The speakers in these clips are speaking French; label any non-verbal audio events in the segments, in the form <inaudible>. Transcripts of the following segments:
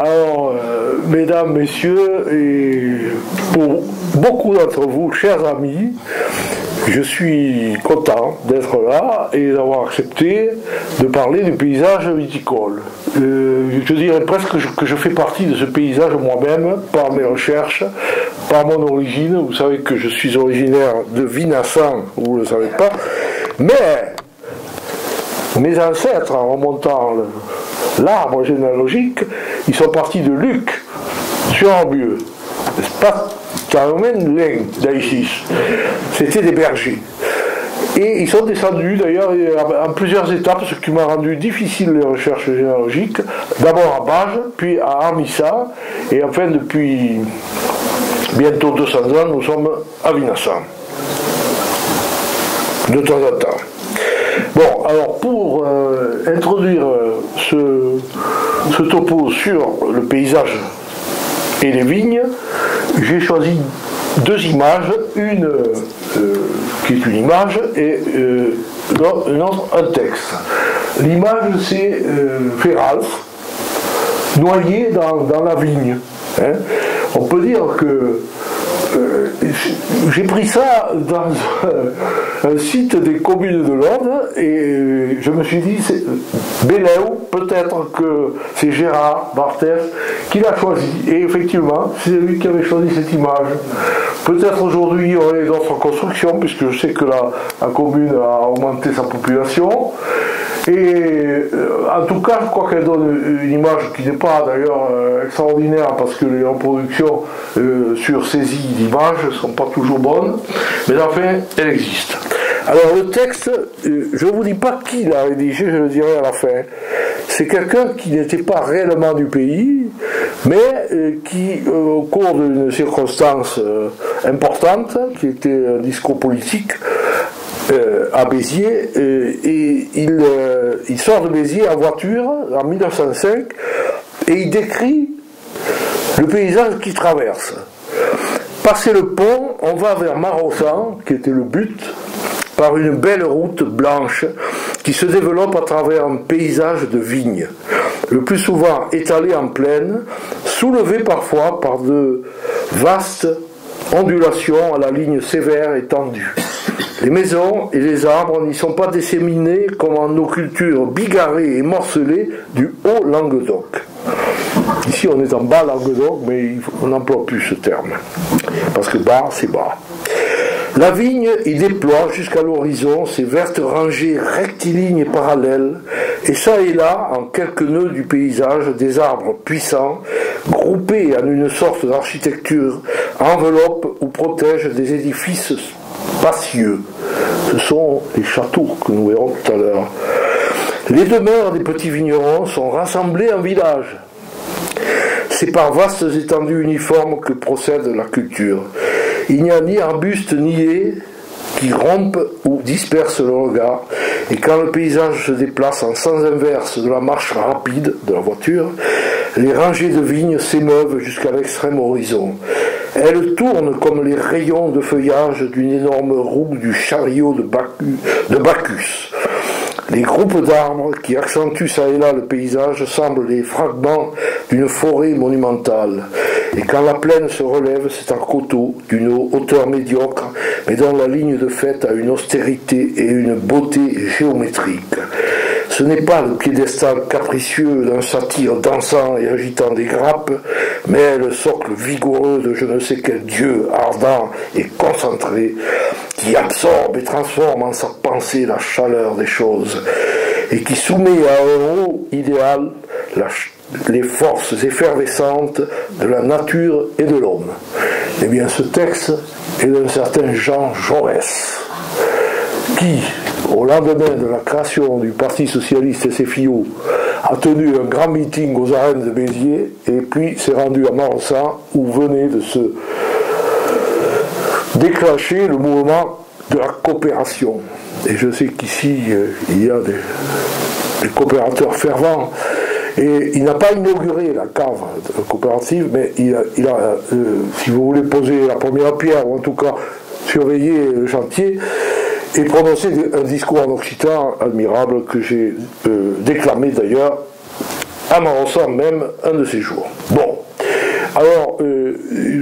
Alors, euh, mesdames, messieurs, et pour beaucoup d'entre vous, chers amis, je suis content d'être là et d'avoir accepté de parler du paysage viticole. Euh, je dirais presque que je, fais partie de ce paysage moi-même par mes recherches, par mon origine. Vous savez que je suis originaire de Vinassan, vous ne le savez pas. Mais mes ancêtres, en remontant l'arbre généalogique, ils sont partis de Luc, sur Ambieu. C'est pas d'Aïsis. C'était des bergers. Et ils sont descendus d'ailleurs en plusieurs étapes, ce qui m'a rendu difficile les recherches généalogiques. D'abord à Bage, puis à Armissa, et enfin depuis bientôt 200 ans, nous sommes à Vinassan. De temps en temps. Bon, alors pour euh, introduire euh, ce, ce topo sur le paysage et les vignes, j'ai choisi deux images, une euh, qui est une image et euh, une autre un texte. L'image c'est euh, noyé dans, la vigne. Hein. On peut dire que euh, j'ai pris ça dans un site des communes de Londres et je me suis dit, Béléo, peut-être que c'est Gérard Barthès qui l'a choisi. Et effectivement, c'est lui qui avait choisi cette image. Peut-être aujourd'hui il y aurait d'autres constructions, puisque je sais que la, commune a augmenté sa population. Et euh, en tout cas, je crois qu'elle donne une image qui n'est pas d'ailleurs euh, extraordinaire parce que les reproductions euh, sur saisie d'images ne sont pas toujours bonnes, mais enfin, elle existe. Alors le texte, je ne vous dis pas qui l'a rédigé, je le dirai à la fin. C'est quelqu'un qui n'était pas réellement du pays, mais qui, au cours d'une circonstance importante, qui était un discours politique, euh, à Béziers euh, et il, euh, il, sort de Béziers en voiture en 1905 et il décrit le paysage qu'il traverse. Passer le pont, on va vers Marossan, qui était le but, par une belle route blanche qui se développe à travers un paysage de vignes, le plus souvent étalé en plaine, soulevé parfois par de vastes ondulations à la ligne sévère et tendue. Les maisons et les arbres n'y sont pas disséminés comme en nos cultures bigarrées et morcelées du haut Languedoc. Ici, on est en bas Languedoc, mais on n'emploie plus ce terme. Parce que bas, c'est bas. La vigne y déploie jusqu'à l'horizon ses vertes rangées rectilignes et parallèles, et ça et là, en quelques nœuds du paysage, des arbres puissants, groupés en une sorte d'architecture, enveloppent ou protègent des édifices spacieux. Ce sont les châteaux que nous verrons tout à l'heure. Les demeures des petits vignerons sont rassemblées en villages. C'est par vastes étendues uniformes que procède la culture. Il n'y a ni arbustes ni haies qui rompent ou dispersent le regard, et quand le paysage se déplace en sens inverse de la marche rapide de la voiture, les rangées de vignes s'émeuvent jusqu'à l'extrême horizon. Elles tournent comme les rayons de feuillage d'une énorme roue du chariot de, Bacchus. Les groupes d'arbres qui accentuent ça et là le paysage semblent les fragments d'une forêt monumentale. Et quand la plaine se relève, c'est un coteau d'une hauteur médiocre, mais dont la ligne de fait a une austérité et une beauté géométrique. Ce n'est pas le piédestal capricieux d'un satyre dansant et agitant des grappes, mais le socle vigoureux de je ne sais quel dieu ardent et concentré qui absorbe et transforme en sa pensée la chaleur des choses et qui soumet à un haut idéal les forces effervescentes de la nature et de l'homme. Eh bien, ce texte est d'un certain Jean Jaurès, qui, au lendemain de la création du Parti socialiste SFIO, a tenu un grand meeting aux arènes de Béziers et puis s'est rendu à Marsan où venait de se déclencher le mouvement de la coopération. Et je sais qu'ici, euh, il y a des, coopérateurs fervents. Et il n'a pas inauguré la cave coopérative, mais il a, euh, si vous voulez poser la première pierre, ou en tout cas surveiller le chantier, et prononcer un discours en occitan admirable que j'ai euh, déclamé d'ailleurs à Marossan même un de ces jours. Bon, alors, euh,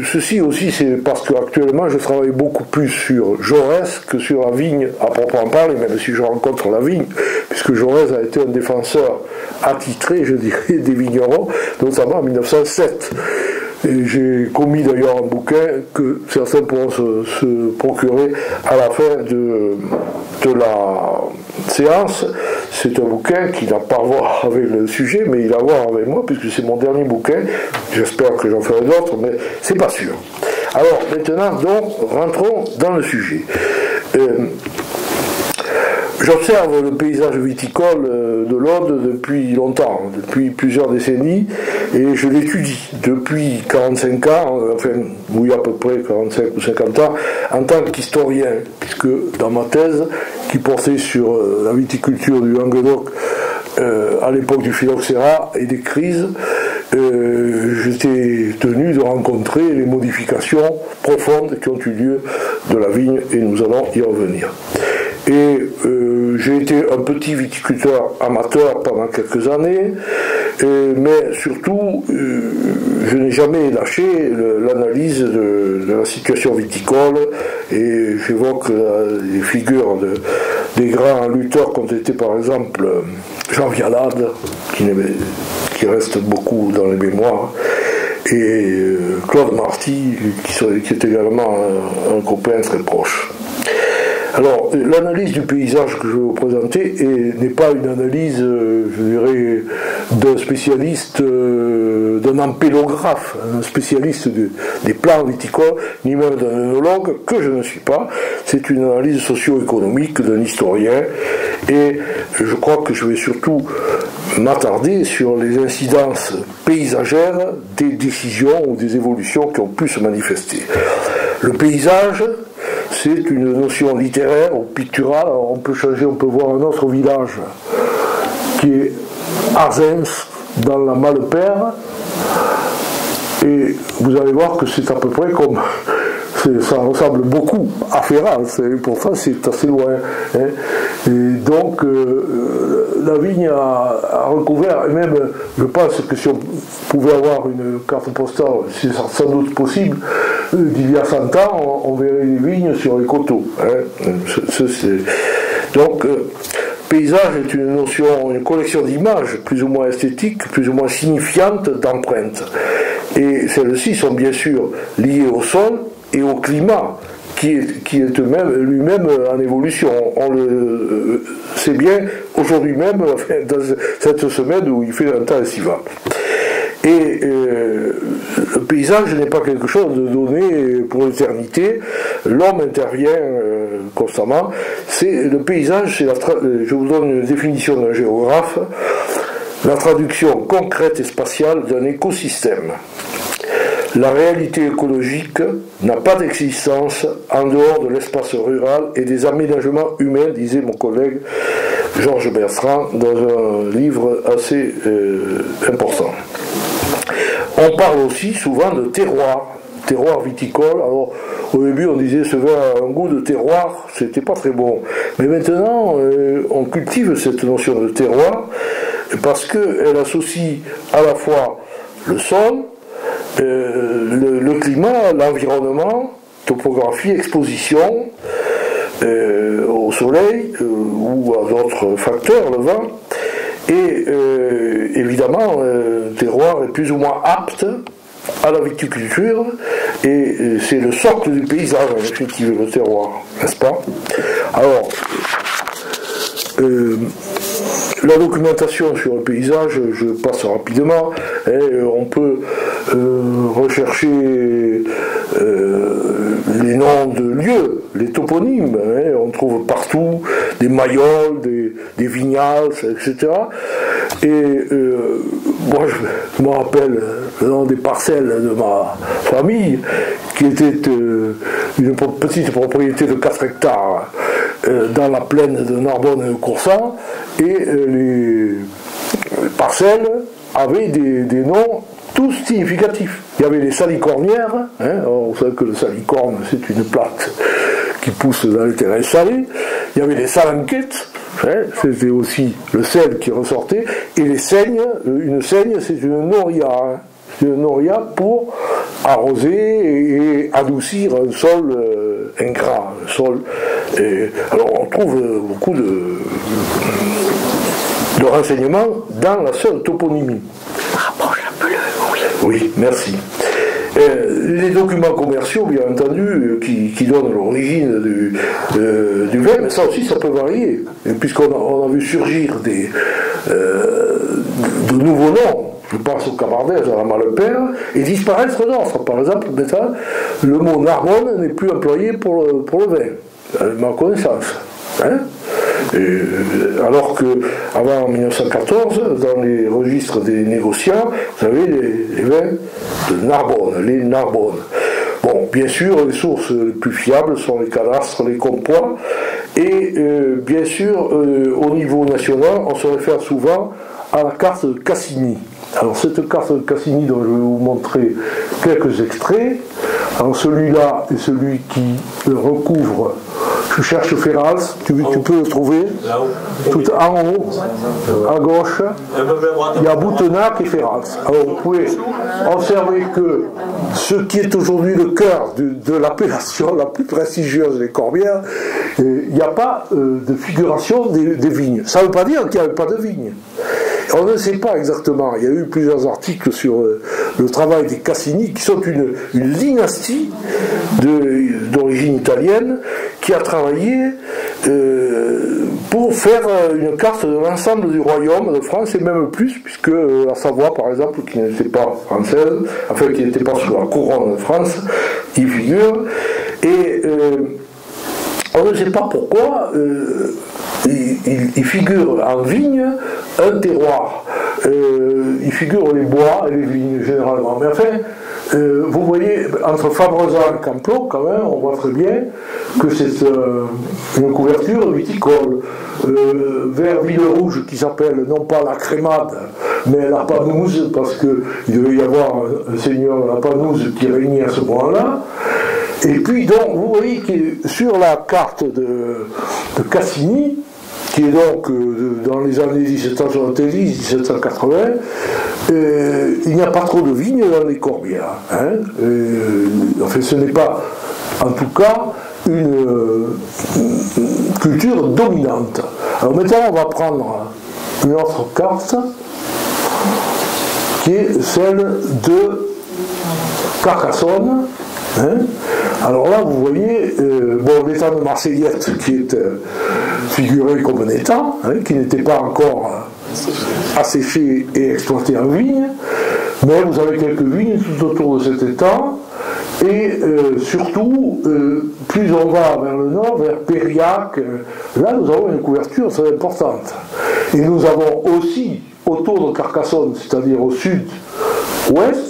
ceci aussi, c'est parce qu'actuellement, je travaille beaucoup plus sur Jaurès que sur la vigne, à proprement parler, même si je rencontre la vigne, puisque Jaurès a été un défenseur attitré, je dirais, des vignerons, notamment en 1907. J'ai commis d'ailleurs un bouquin que certains pourront se, procurer à la fin de, de la séance. C'est un bouquin qui n'a pas à voir <laughs> avec le sujet, mais il a à voir avec moi, puisque c'est mon dernier bouquin. J'espère que j'en ferai d'autres, mais c'est pas sûr. Alors maintenant, donc, rentrons dans le sujet. Euh, J'observe le paysage viticole euh, de l'Aude depuis longtemps, depuis plusieurs décennies, et je l'étudie depuis 45 ans, euh, enfin, oui, à peu près 45 ou 50 ans, en tant qu'historien, puisque dans ma thèse, qui portait sur euh, la viticulture du Languedoc à l'époque du phylloxéra et des crises, j'étais tenu de rencontrer les modifications profondes qui ont eu lieu de la vigne, et nous allons y revenir. Et euh, j'ai été un petit viticulteur amateur pendant quelques années, mais surtout, euh, je n'ai jamais lâché l'analyse de, la situation viticole. Et j'évoque les figures des grands lutteurs qui ont été par exemple Jean Vialade, qui, reste beaucoup dans les mémoires, et euh, Claude Marty, qui, est également un copain très proche. Alors, l'analyse du paysage que je vais vous présenter n'est pas une analyse, euh, je dirais, d'un spécialiste, euh, d'un ampélographe, un spécialiste des plans viticoles, ni même d'un œnologue, que je ne suis pas. C'est une analyse socio-économique d'un historien, et je crois que je vais surtout m'attarder sur les incidences paysagères des décisions ou des évolutions qui ont pu se manifester. Le paysage, c'est une notion littéraire ou picturale. on peut changer, on peut voir un autre village qui est Arzens dans la Malepère. Et vous allez voir que c'est à peu près comme. <laughs> Ça ressemble beaucoup à Ferrand, et pourtant c'est assez loin. Hein. Et donc euh, la vigne a, recouvert, et même je pense que si on pouvait avoir une carte postale, c'est sans doute possible, d'il y a 100 ans, on, verrait les vignes sur les coteaux. Hein. Donc, euh, paysage est une notion, une collection d'images plus ou moins esthétiques, plus ou moins signifiantes d'empreintes. Et celles-ci sont bien sûr liées au sol et au climat qui est, qui est lui-même en évolution. On le euh, sait bien aujourd'hui même, <laughs> dans cette semaine où il fait un temps estival. Et euh, le paysage n'est pas quelque chose de donné pour l'éternité. L'homme intervient euh, constamment. C'est le paysage. C'est la je vous donne une définition d'un géographe. La traduction concrète et spatiale d'un écosystème. La réalité écologique n'a pas d'existence en dehors de l'espace rural et des aménagements humains, disait mon collègue Georges Bertrand dans un livre assez euh, important. On parle aussi souvent de terroir, terroir viticole. Alors, au début, on disait ce vin a un goût de terroir, c'était pas très bon. Mais maintenant, euh, on cultive cette notion de terroir parce qu'elle associe à la fois le sol, euh, le, climat, l'environnement, topographie, exposition euh, au soleil ou à d'autres facteurs, le vent, et euh, évidemment, le terroir est plus ou moins apte à la viticulture et euh, c'est le socle du paysage en définitive, le terroir, n'est-ce pas? Alors, euh, la documentation sur le paysage, je passe rapidement. Hein, on peut rechercher les noms de lieux, les toponymes. Hein, on trouve partout des mailloles, des, des etc. Et euh, moi, je me rappelle le nom des parcelles de ma famille, qui était euh, une petite propriété de 4 hectares euh, dans la plaine de Narbonne et de Coursan, et les, parcelles avaient des noms tous significatifs. Il y avait les salicornières, hein, on sait que le salicorne c'est une plante qui pousse dans les terrains salés. Il y avait les salanquettes, Hein, c'était aussi le sel qui ressortait. Et les saignes, euh, une saigne, c'est une noria. Hein. C'est une noria pour arroser et, adoucir un sol euh, ingrat, un sol. alors on trouve beaucoup de, de renseignements dans la seule toponymie. Oui. Merci. Euh, les documents commerciaux, bien entendu, euh, qui, donnent l'origine du, du, vin, ça aussi, ça peut varier, puisqu'on a, vu surgir des, euh, de, nouveaux noms. Je pense au cabardès, à la malepère, et disparaître d'autres. Par exemple, le mot Narbonne n'est plus employé pour le, vin, à ma connaissance. Hein euh, alors que avant 1914, dans les registres des négociants, vous avez les, vins de Narbonne, les Narbonne. Bon, bien sûr, les sources les plus fiables sont les cadastres, les compois, et euh, bien sûr, euh, au niveau national, on se réfère souvent à la carte de Cassini. Alors cette carte de Cassini dont je vais vous montrer quelques extraits, alors celui-là est celui qui recouvre tu cherches Ferraz, tu, peux le trouver tout en haut, à gauche. Il y a Boutenac et Ferraz. Alors vous pouvez observer que ce qui est aujourd'hui le cœur de, l'appellation la plus prestigieuse des Corbières, euh, il n'y a pas euh, de figuration des, vignes. Ça ne veut pas dire qu'il n'y avait pas de vignes. On ne sait pas exactement. Il y a eu plusieurs articles sur euh, le travail des Cassini, qui sont une, dynastie d'origine italienne, qui a travaillé euh, pour faire euh, une carte de l'ensemble du royaume de France, et même plus, puisque la Savoie, par exemple, qui n'était pas française, enfin qui n'était pas sous la couronne de France, y figure. Et on ne sait pas pourquoi il, figure en vigne un terroir. Euh, il figure les bois et les vignes généralement. Mais euh, vous voyez, entre Fabrezan et Camplot, quand même, on voit très bien que c'est euh, une couverture viticole. vers Ville-Rouge, qui s'appelle non pas la crémade, mais la panouse, parce qu'il devait y avoir un, seigneur la panouse qui régnait à ce moment-là. Et puis, donc, vous voyez que sur la carte de Cassini, qui est donc euh, dans les années 1770-1780, euh, il n'y a pas trop de vignes dans les corbières. Hein. Euh, enfin, ce n'est pas, en tout cas, une, culture dominante. Alors maintenant, on va prendre une autre carte, qui est celle de Carcassonne. Hein. Alors là, vous voyez, bon, l'état de Marseillette qui est figuré comme un état, hein, qui n'était pas encore euh, asséché et exploité en vigne, mais vous avez quelques vignes tout autour de cet état, et euh, surtout, euh, plus on va vers le nord, vers Périac, là nous avons une couverture très importante. Et nous avons aussi, autour de Carcassonne, c'est-à-dire au sud-ouest,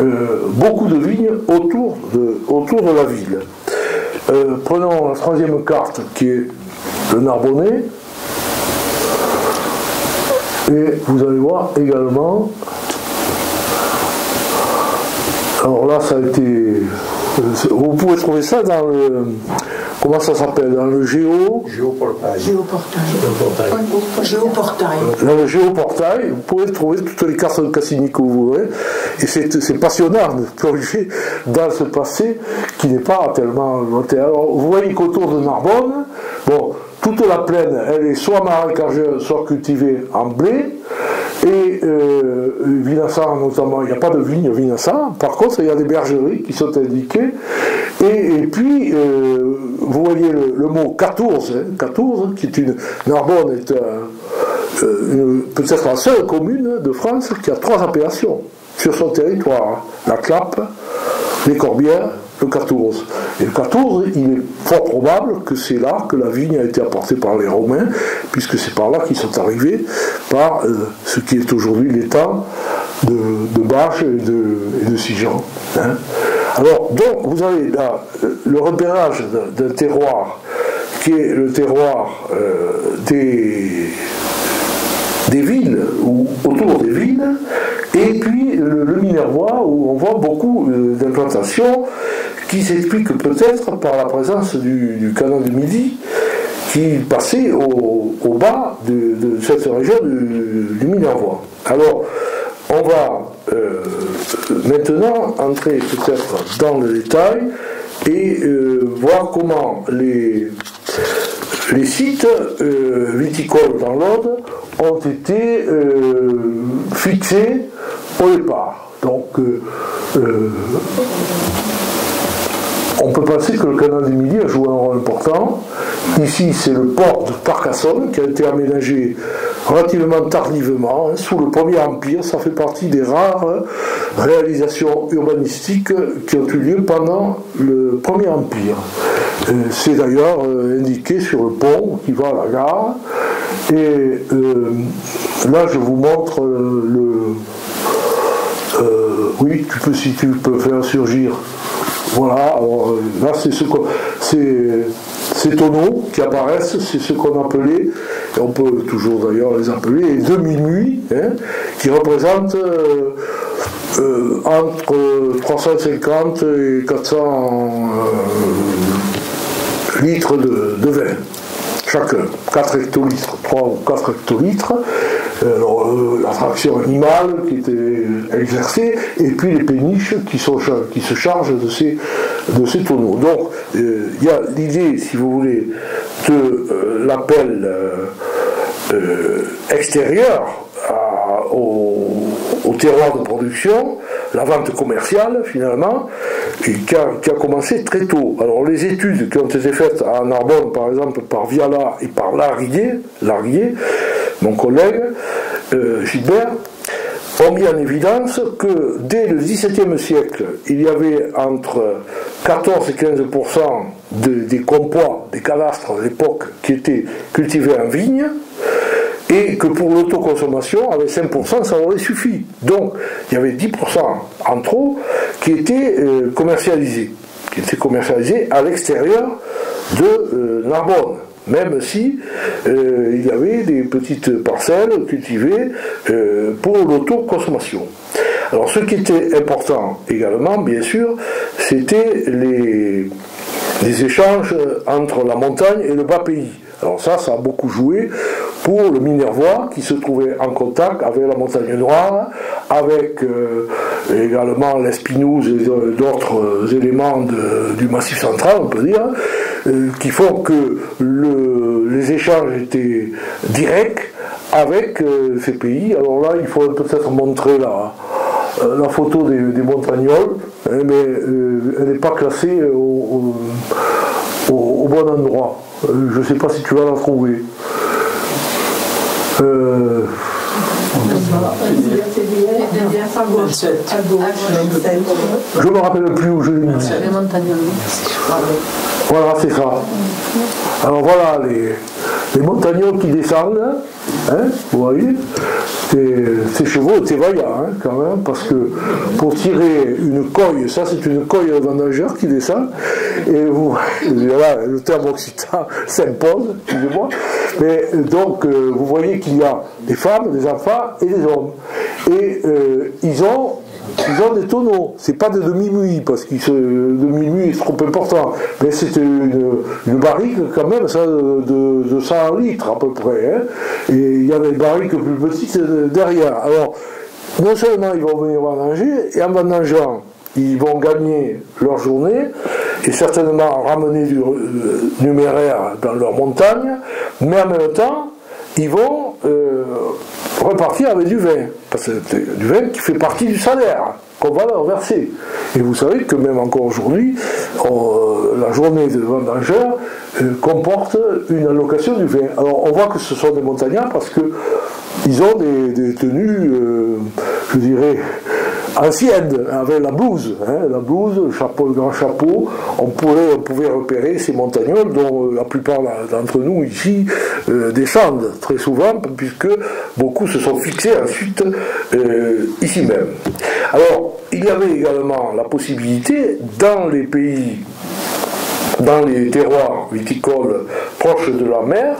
beaucoup de vignes autour de, autour de la ville. prenons la troisième carte qui est le Narbonnais. Et vous allez voir également, alors là ça a été, vous pouvez trouver ça dans le, comment ça s'appelle Dans le géo Géoportail. Géoportail. Géoportail. Dans le géoportail, vous pouvez trouver toutes les cartes de Cassini que vous voulez. Et c'est passionnant de plonger dans ce passé qui n'est pas tellement lointain. Alors, vous voyez qu'autour de Narbonne, bon, toute la plaine, elle est soit marécageuse, soit cultivée en blé. Et euh, Vinassan, notamment, il n'y a pas de vigne Vinassan. Par contre, il y a des bergeries qui sont indiquées. Et, puis, euh, vous voyez le, mot 14, hein, qui est une. Narbonne est euh, peut-être la seule commune de France qui a trois appellations sur son territoire la Clappe, les Corbières le 14. Et le 14, il est fort probable que c'est là que la vigne a été apportée par les Romains, puisque c'est par là qu'ils sont arrivés, par euh, ce qui est aujourd'hui l'état de, de Bâche et de, Sijan. Hein. Alors, donc, vous avez là le repérage d'un terroir qui est le terroir euh, des, villes ou autour des villes, et puis le, Minervois où on voit beaucoup euh, d'implantations qui s'explique peut-être par la présence du, du, canal du Midi, qui passait au, bas de, cette région du, Minervois. Alors, on va euh, maintenant entrer peut-être dans le détail et voir comment les, sites viticoles dans l'Aude ont été fixés au départ. Donc, on peut penser que le canal du Midi a joué un rôle important. Ici, c'est le port de Carcassonne qui a été aménagé relativement tardivement, hein, sous le Premier Empire. Ça fait partie des rares réalisations urbanistiques qui ont eu lieu pendant le Premier Empire. Euh, c'est d'ailleurs euh, indiqué sur le pont qui va à la gare. Et euh, là, je vous montre le. oui, tu peux, si tu peux faire surgir voilà, alors euh, là c'est ce ces tonneaux qui apparaissent, c'est ce qu'on appelait, et on peut toujours d'ailleurs les appeler, les demi-nuits, hein, qui représentent euh, euh, entre 350 et 400 litres de, de vin, chacun, 4 hectolitres, 3 ou 4 hectolitres. Alors, euh, la fraction animale qui était exercée, et puis les péniches qui, sont, qui se chargent de ces, de ces tonneaux. Donc, euh, il y a l'idée, si vous voulez, de euh, l'appel extérieur au, terroir de production, la vente commerciale finalement, qui a, commencé très tôt. Alors les études qui ont été faites à Narbonne, par exemple, par Viala et par Larguier, Larguier mon collègue euh, Gilbert, ont mis en évidence que dès le XVIIe siècle, il y avait entre 14 et 15% des compois, des cadastres à l'époque qui étaient cultivés en vigne, et que pour l'autoconsommation, avec 5%, ça aurait suffi. Donc, il y avait 10% en trop qui étaient euh, commercialisés, qui étaient commercialisés à l'extérieur de euh, Narbonne même si euh, il y avait des petites parcelles cultivées pour l'autoconsommation. Alors ce qui était important également, bien sûr, c'était les, les échanges entre la montagne et le bas pays. Alors ça, ça a beaucoup joué pour le Minervois qui se trouvait en contact avec la montagne noire, avec euh, également l'Espinouse et d'autres éléments du massif central, on peut dire, euh, qui font que les échanges étaient directs avec euh, ces pays. Alors là, il faudrait peut-être montrer la, photo des, montagnoles, hein, mais elle n'est pas classée au, bon endroit. je ne sais pas si tu vas la trouver. Euh, je me rappelle plus où je l'ai mis. Voilà, c'est ça. Alors voilà les, les montagnols qui descendent, hein, vous voyez, ces chevaux étaient vaillants hein, quand même, parce que pour tirer une coille, ça c'est une coille de vendangeur qui descend, et vous, <laughs> là, le terme occitan <laughs> s'impose, excusez-moi, mais donc euh, vous voyez qu'il y a des femmes, des enfants et des hommes. Et euh, ils ont ils ont des tonneaux. C'est pas des demi-muits, parce que le demi-muit est trop important. Mais c'est une, une, barrique quand même, ça, de, de 100 litres à peu près. Hein. Et il y a des barriques plus petites derrière. Alors, non seulement ils vont venir vendanger, et en vendangeant, ils vont gagner leur journée et certainement ramener du euh, numéraire dans leur montagne, mais en même temps, ils vont euh, repartir avec du vin, parce que c'est du vin qui fait partie du salaire qu'on va leur verser. Et vous savez que même encore aujourd'hui, euh, la journée de vendangeur euh, comporte une allocation du vin. Alors on voit que ce sont des montagnards parce qu'ils ont des, tenues, je dirais, ancienne, avec la blouse, hein, la blouse, le chapeau, le grand chapeau, on pouvait, repérer ces montagnols dont euh, la plupart d'entre nous ici euh, descendent très souvent, puisque beaucoup se sont fixés ensuite euh, ici même. Alors, il y avait également la possibilité, dans les pays, dans les terroirs viticoles proches de la mer,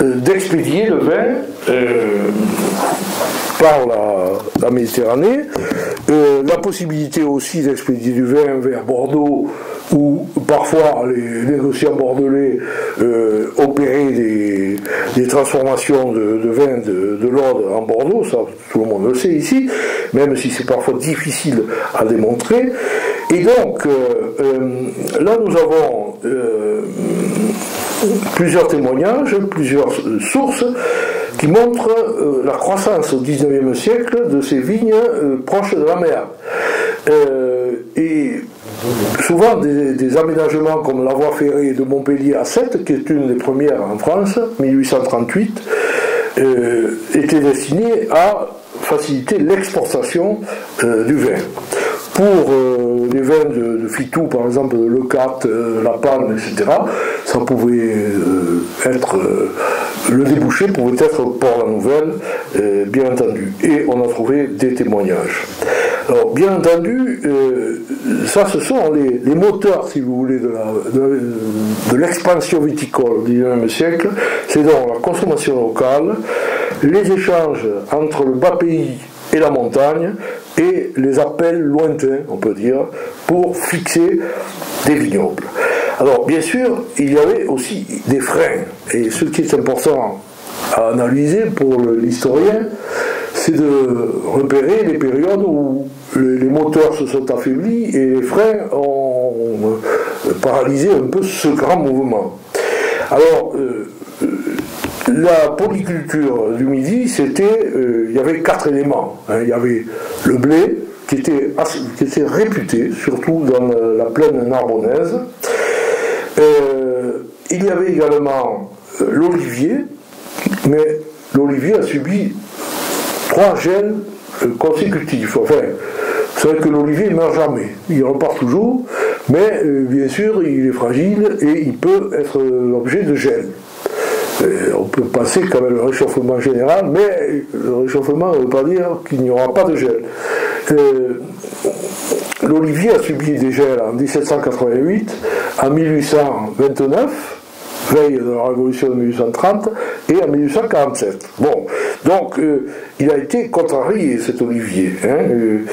d'expédier le vin par la, Méditerranée, la possibilité aussi d'expédier du vin vers Bordeaux où parfois les négociants bordelais opéraient des, transformations de, vin de, l'ordre en Bordeaux, ça tout le monde le sait ici, même si c'est parfois difficile à démontrer. Et donc, là nous avons plusieurs témoignages, plusieurs sources qui montrent euh, la croissance au XIXe siècle de ces vignes euh, proches de la mer. Euh, et souvent des, aménagements comme la voie ferrée de Montpellier à 7, qui est une des premières en France, 1838, étaient destinés à faciliter l'exportation du vin pour euh, les vins de, Fitou, par exemple, le Cat, euh, la Palme, etc., ça pouvait euh, être. le débouché pouvait être Port-la-Nouvelle, bien entendu. Et on a trouvé des témoignages. Alors, bien entendu, ça, ce sont les, moteurs, si vous voulez, de l'expansion viticole du XIXe siècle. C'est donc la consommation locale, les échanges entre le bas pays et la montagne, et les appels lointains, on peut dire, pour fixer des vignobles. Alors, bien sûr, il y avait aussi des freins. Et ce qui est important à analyser pour l'historien, c'est de repérer les périodes où les moteurs se sont affaiblis et les freins ont paralysé un peu ce grand mouvement. Alors, euh, la polyculture du Midi, c'était, euh, il y avait quatre éléments. Hein. Il y avait le blé, qui était, réputé, surtout dans la plaine narbonnaise. Euh, il y avait également euh, l'olivier, mais l'olivier a subi trois gènes consécutifs. Enfin, c'est vrai que l'olivier ne meurt jamais, il repart toujours, mais bien sûr, il est fragile et il peut être l'objet de gènes on peut penser quand même le réchauffement général, mais le réchauffement ne veut pas dire qu'il n'y aura pas de gel. Euh, L'Olivier a subi des gels en 1788, en 1829, veille de la révolution de 1830, et en 1847. Bon, donc euh, il a été contrarié cet Olivier. Hein,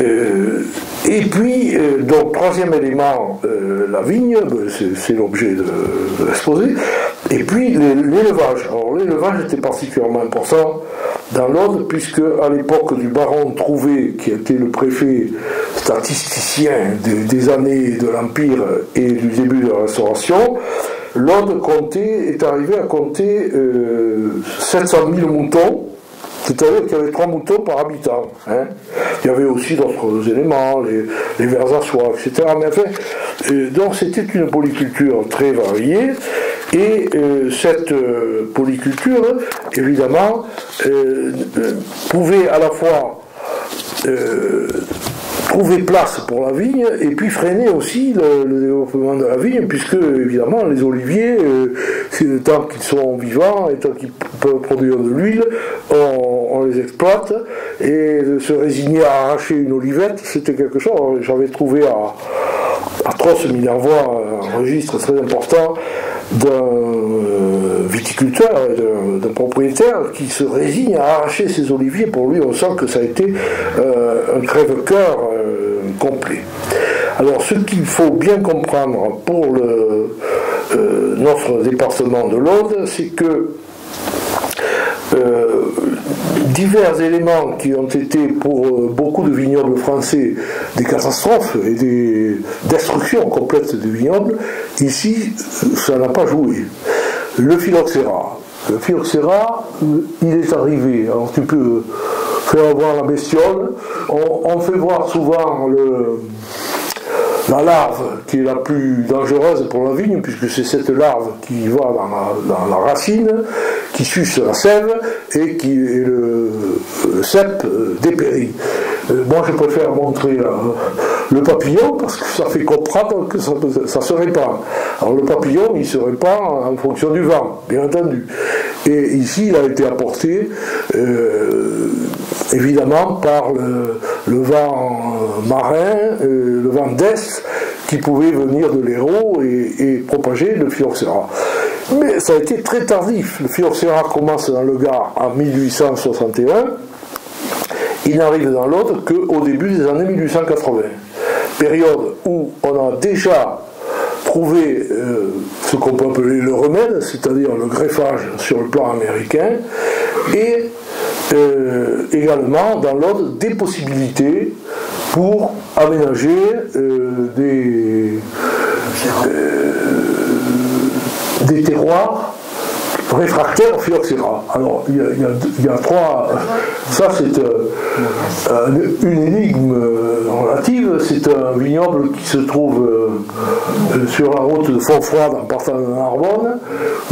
euh, et puis, donc, troisième élément, la vigne, ben, c'est l'objet de, de l'exposé. Et puis l'élevage. Alors l'élevage était particulièrement important dans l'Aude, puisque à l'époque du baron Trouvé, qui était le préfet statisticien des, années de l'Empire et du début de la Restauration, l'Aude comptait, est arrivé à compter 700 euh, 000 moutons, c'est-à-dire qu'il y avait 3 moutons par habitant. Hein. Il y avait aussi d'autres éléments, les, vers à soie, etc. Enfin, euh, donc c'était une polyculture très variée. Et euh, cette euh, polyculture, évidemment, euh, pouvait à la fois trouver place pour la vigne et puis freiner aussi le, développement de la vigne, puisque évidemment les oliviers, tant qu'ils sont vivants et tant qu'ils peuvent produire de l'huile, on, les exploite. Et se résigner à arracher une olivette, c'était quelque chose. J'avais trouvé à, à Trosse-Minervois un registre très important d'un euh, viticulteur, d'un propriétaire qui se résigne à arracher ses oliviers. Pour lui, on sent que ça a été euh, un crève-cœur euh, complet. Alors, ce qu'il faut bien comprendre pour notre département de l'Aude, c'est que divers éléments qui ont été pour euh, beaucoup de vignobles français des catastrophes et des destructions complètes de vignobles, ici, ça n'a pas joué. Le phylloxéra. Le phylloxéra, il est arrivé. Alors tu peux faire voir la bestiole. On, fait voir souvent le, la larve qui est la plus dangereuse pour la vigne, puisque c'est cette larve qui va dans la racine qui suce la sève et qui le, cep dépérit. Euh, moi, je préfère montrer le papillon parce que ça fait comprendre que ça, ça se répand. Alors, le papillon, il se répand en fonction du vent, bien entendu. Et ici, il a été apporté, euh, évidemment, par le, vent marin, le vent d'est, qui pouvait venir de l'Hérault et, propager le phylloxéra. Mais ça a été très tardif. Le phylloxéra commence dans le Gard en 1861 il n'arrive dans l'autre qu'au début des années 1880, période où on a déjà trouvé euh, ce qu'on peut appeler le remède, c'est-à-dire le greffage sur le plan américain, et euh, également dans l'ordre des possibilités pour aménager euh, des, des terroirs réfractaire phylloxéra. Alors, il y, a, trois. Ça, c'est euh, une énigme euh, relative. C'est un vignoble qui se trouve euh, sur la route de Fontfroide en partant de Narbonne.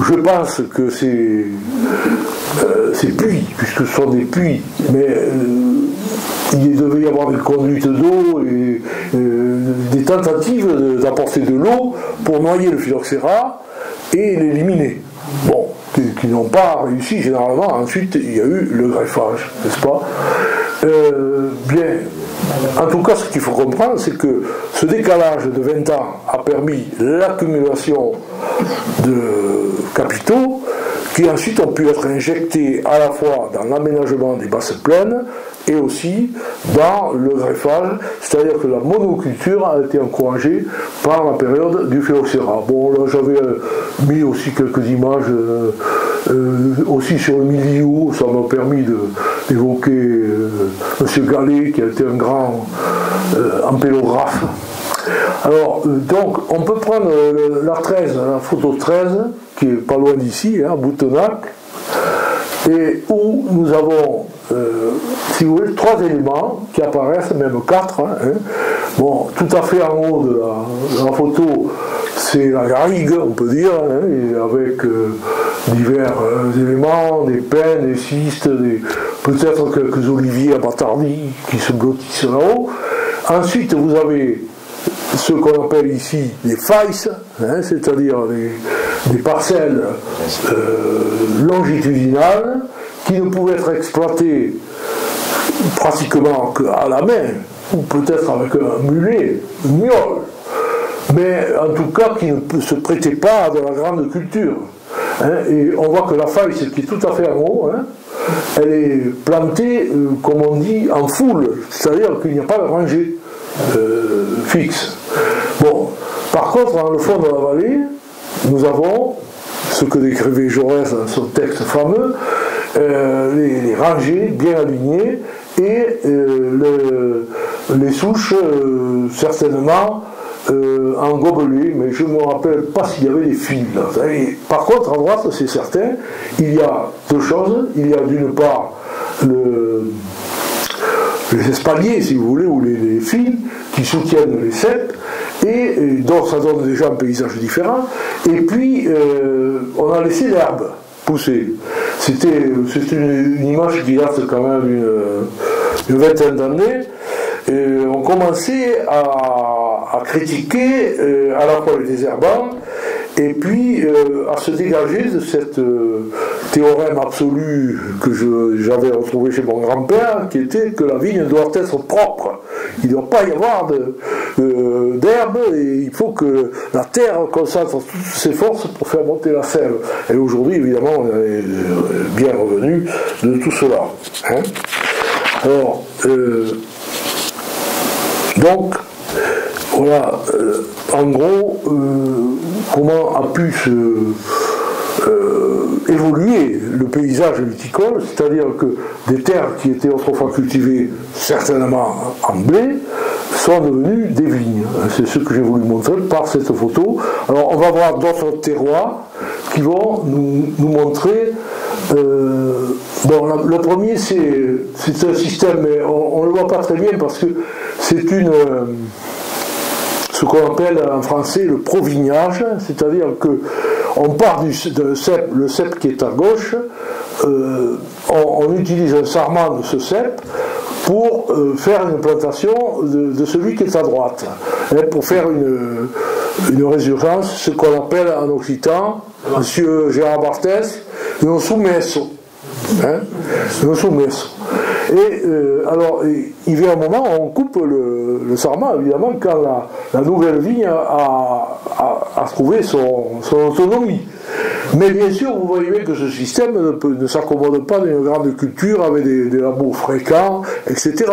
Je pense que c'est. c'est puits, puisque ce sont des puits. Mais il devait y avoir des conduites d'eau et des tentatives d'apporter de l'eau pour noyer le phylloxéra et l'éliminer. Bon, qui, n'ont pas réussi généralement. Ensuite, il y a eu le greffage, n'est-ce pas? Euh, Bien. En tout cas, ce qu'il faut comprendre, c'est que ce décalage de 20 ans a permis l'accumulation de capitaux qui ensuite ont pu être injectés à la fois dans l'aménagement des basses plaines et aussi dans le greffage, c'est-à-dire que la monoculture a été encouragée par la période du phylloxéra. Bon, là j'avais euh, mis aussi quelques images euh, euh, aussi sur le milieu, ça m'a permis d'évoquer M. Gallet, qui a été un grand ampélographe. Alors, donc, on peut prendre la 13, la photo 13, qui est pas loin d'ici, hein, Boutonac, et où nous avons euh, si vous voulez, trois éléments qui apparaissent, même quatre. Hein, hein. Bon, tout à fait en haut de la, photo, c'est la garrigue, on peut dire, hein, avec euh, divers euh, éléments, des pins, des cystes, peut-être quelques oliviers abattardis qui se blottissent là-haut. Ensuite, vous avez ce qu'on appelle ici les failles, c'est-à-dire des, parcelles longitudinales qui ne pouvaient être exploités pratiquement qu'à la main, ou peut-être avec un mulet, une miole, mais en tout cas qui ne se prêtait pas à de la grande culture. Hein. et on voit que la faille, qui est tout à fait en haut, hein, elle est plantée, euh, comme on dit, en foule, c'est-à-dire qu'il n'y a pas de rangée euh, fixe. Bon, par contre, dans le fond de la vallée, nous avons ce que décrivait Jaurès dans son texte fameux, euh, les, rangées bien alignées et euh, les souches certainement en gobelet, mais je ne me rappelle pas s'il y avait des fils par contre, à droite, c'est certain, il y a deux choses. Il y a d'une part les espaliers, si vous voulez, ou les, fils qui soutiennent les cèpes, et, donc ça donne déjà un paysage différent. Et puis, on a laissé l'herbe pousser. C'était une, image qui date quand même d'une vingtaine d'années. On commençait à, à critiquer euh, à la fois les désherbants et puis euh, à se dégager de cette euh, théorème absolu que j'avais retrouvé chez mon grand-père, qui était que la vigne doit être propre. Il ne doit pas y avoir d'herbe et il faut que la terre concentre toutes ses forces pour faire monter la sève. Et aujourd'hui, évidemment, on est euh, bien revenu de tout cela. Hein. Alors, donc, voilà, en gros, comment a pu se, euh, évoluer le paysage viticole, c'est-à-dire que des terres qui étaient autrefois cultivées certainement en blé sont devenues des vignes. C'est ce que j'ai voulu montrer par cette photo. Alors on va voir d'autres terroirs qui vont nous, montrer. Euh, bon, le premier c'est un système, mais on ne le voit pas très bien parce que c'est une. Euh, ce qu'on appelle en français le provignage, c'est-à-dire que on part du cep, le cep qui est à gauche, euh, on, utilise un sarment de ce cep pour euh, faire une plantation de, celui qui est à droite, hein, pour faire une, une résurgence, ce qu'on appelle en occitan, M. Gérard Barthès, un soumesso. Hein, un soumesso. Et alors, il vient un moment où on coupe le, le sarment, évidemment, quand la, nouvelle vigne a, trouvé son, autonomie. Mais bien sûr, vous voyez bien que ce système ne, s'accommode pas d'une grande culture avec des, des fréquents, etc.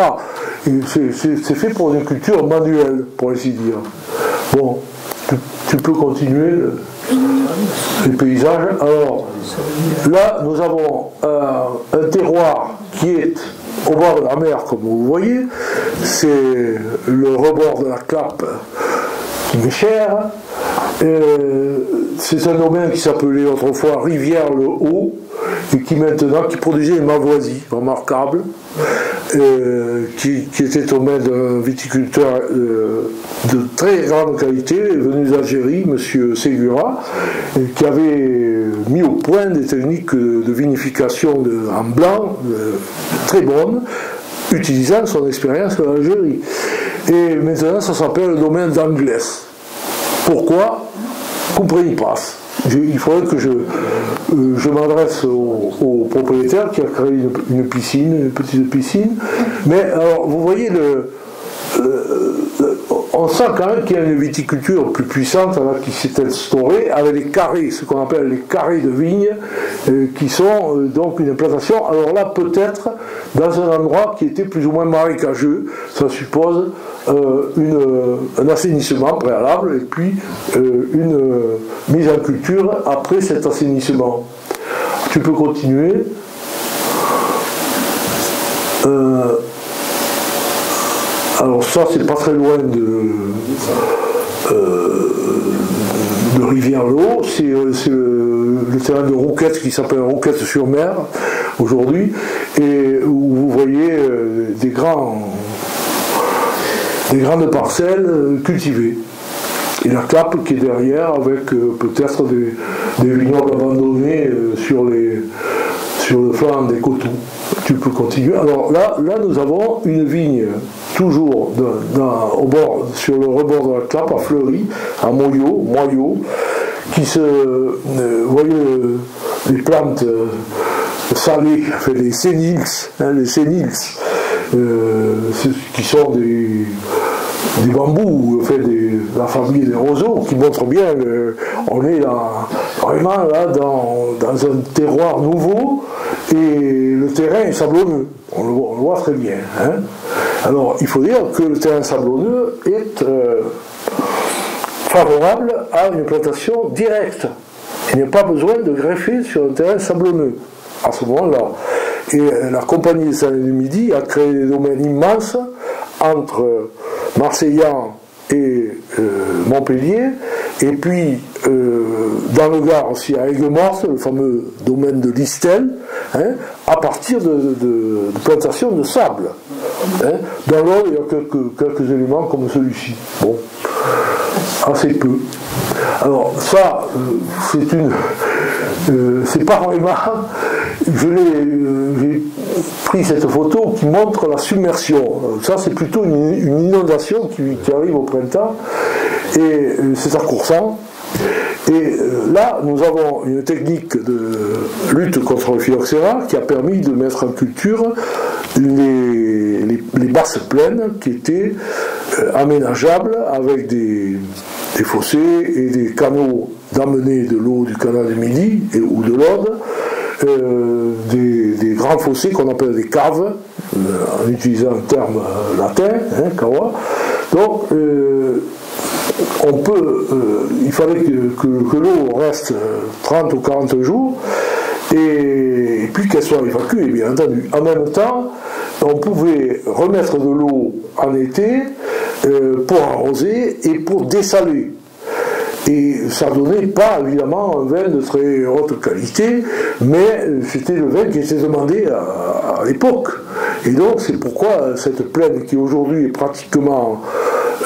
C'est fait pour une culture manuelle, pour ainsi dire. Bon, tu, peux continuer les paysages. Alors, là, nous avons un terroir qui est au bord de la mer, comme vous voyez. C'est le rebord de la Clappe qui m'est cher. C'est un domaine qui s'appelait autrefois Rivière-le-Haut et qui maintenant qui produisait une mavoisie remarquable. Euh, qui, était au main d'un viticulteur euh, de très grande qualité, venu d'Algérie, M. Segura, qui avait mis au point des techniques de vinification en blanc euh, très bonnes, utilisant son expérience en Algérie. Et maintenant, ça s'appelle le domaine d'Anglès. Pourquoi? Comprenez pas il faudrait que je, euh, je m'adresse au, propriétaire qui a créé une, piscine, une petite piscine. Mais alors, vous voyez, le, on sent quand même qu'il y a une viticulture plus puissante qui s'est instaurée avec les carrés, ce qu'on appelle les carrés de vigne, euh, qui sont donc une implantation. Alors là, peut-être dans un endroit qui était plus ou moins marécageux, ça suppose euh, euh, un assainissement préalable et puis euh, une mise en culture après cet assainissement. Tu peux continuer. Alors ça, c'est pas très loin de, de Rivière-l'Eau. C'est le, terrain de Rouquette qui s'appelle Rouquette-sur-Mer aujourd'hui et où vous voyez des grands des grandes parcelles euh, cultivées. Et la clappe qui est derrière avec euh, peut-être des, vignobles abandonnés euh, sur, les, sur le flanc des coteaux. Tu peux continuer. Alors là, là nous avons une vigne toujours au bord, sur le rebord de la clappe à Fleury, à Moyau, Moyau qui se. voyez les plantes salées, les sénils, hein, les sénils, qui sont des des bambous, la famille des roseaux, qui montrent bien qu'on est vraiment là dans, un terroir nouveau et le terrain est sablonneux. On le, voit très bien. Hein. Alors il faut dire que le terrain sablonneux est euh, favorable à une plantation directe. Il n'y a pas besoin de greffer sur un terrain sablonneux à ce moment-là. Et la compagnie des Salins du Midi a créé des domaines immenses entre Marseillan et euh, Montpellier, et puis euh, dans le Gard aussi à Aigues-Mortes, le fameux domaine de Listel, hein, à partir de, plantations de sable. Hein. Dans l'ordre, il y a quelques, quelques éléments comme celui-ci. Bon, assez peu. Alors ça, euh, c'est une, c'est pas vraiment je euh, j'ai pris cette photo qui montre la submersion. Ça, c'est plutôt une, inondation qui, arrive au printemps, et euh, c'est à Coursan. Et euh, là, nous avons une technique de lutte contre le phylloxéra qui a permis de mettre en culture les, basses plaines qui étaient aménageables avec des, fossés et des canaux d'amener de l'eau du canal du Midi ou de l'Aude euh, des, grands fossés qu'on appelle des caves, euh, en utilisant un terme euh, latin, hein, kawa. Donc, on peut, il fallait que, l'eau reste 30 ou 40 jours, et, puis qu'elle soit évacuée, bien entendu. En même temps, on pouvait remettre de l'eau en été pour arroser et pour dessaler. Et ça donnait pas évidemment un vin de très haute qualité, mais c'était le vin qui était demandé à, l'époque. Et donc c'est pourquoi cette plaine qui aujourd'hui est pratiquement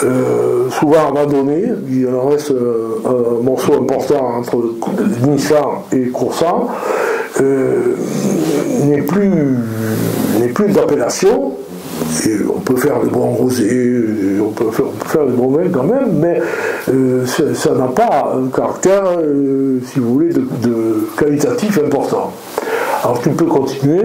euh, souvent abandonnée, il en reste un, morceau important entre Nissan et Coursan, euh, n'est plus, plus d'appellation, on peut faire des bons rosés, on peut faire, des bons quand même, mais euh, ça n'a pas un caractère, euh, si vous voulez, de, qualitatif important. Alors tu peux continuer.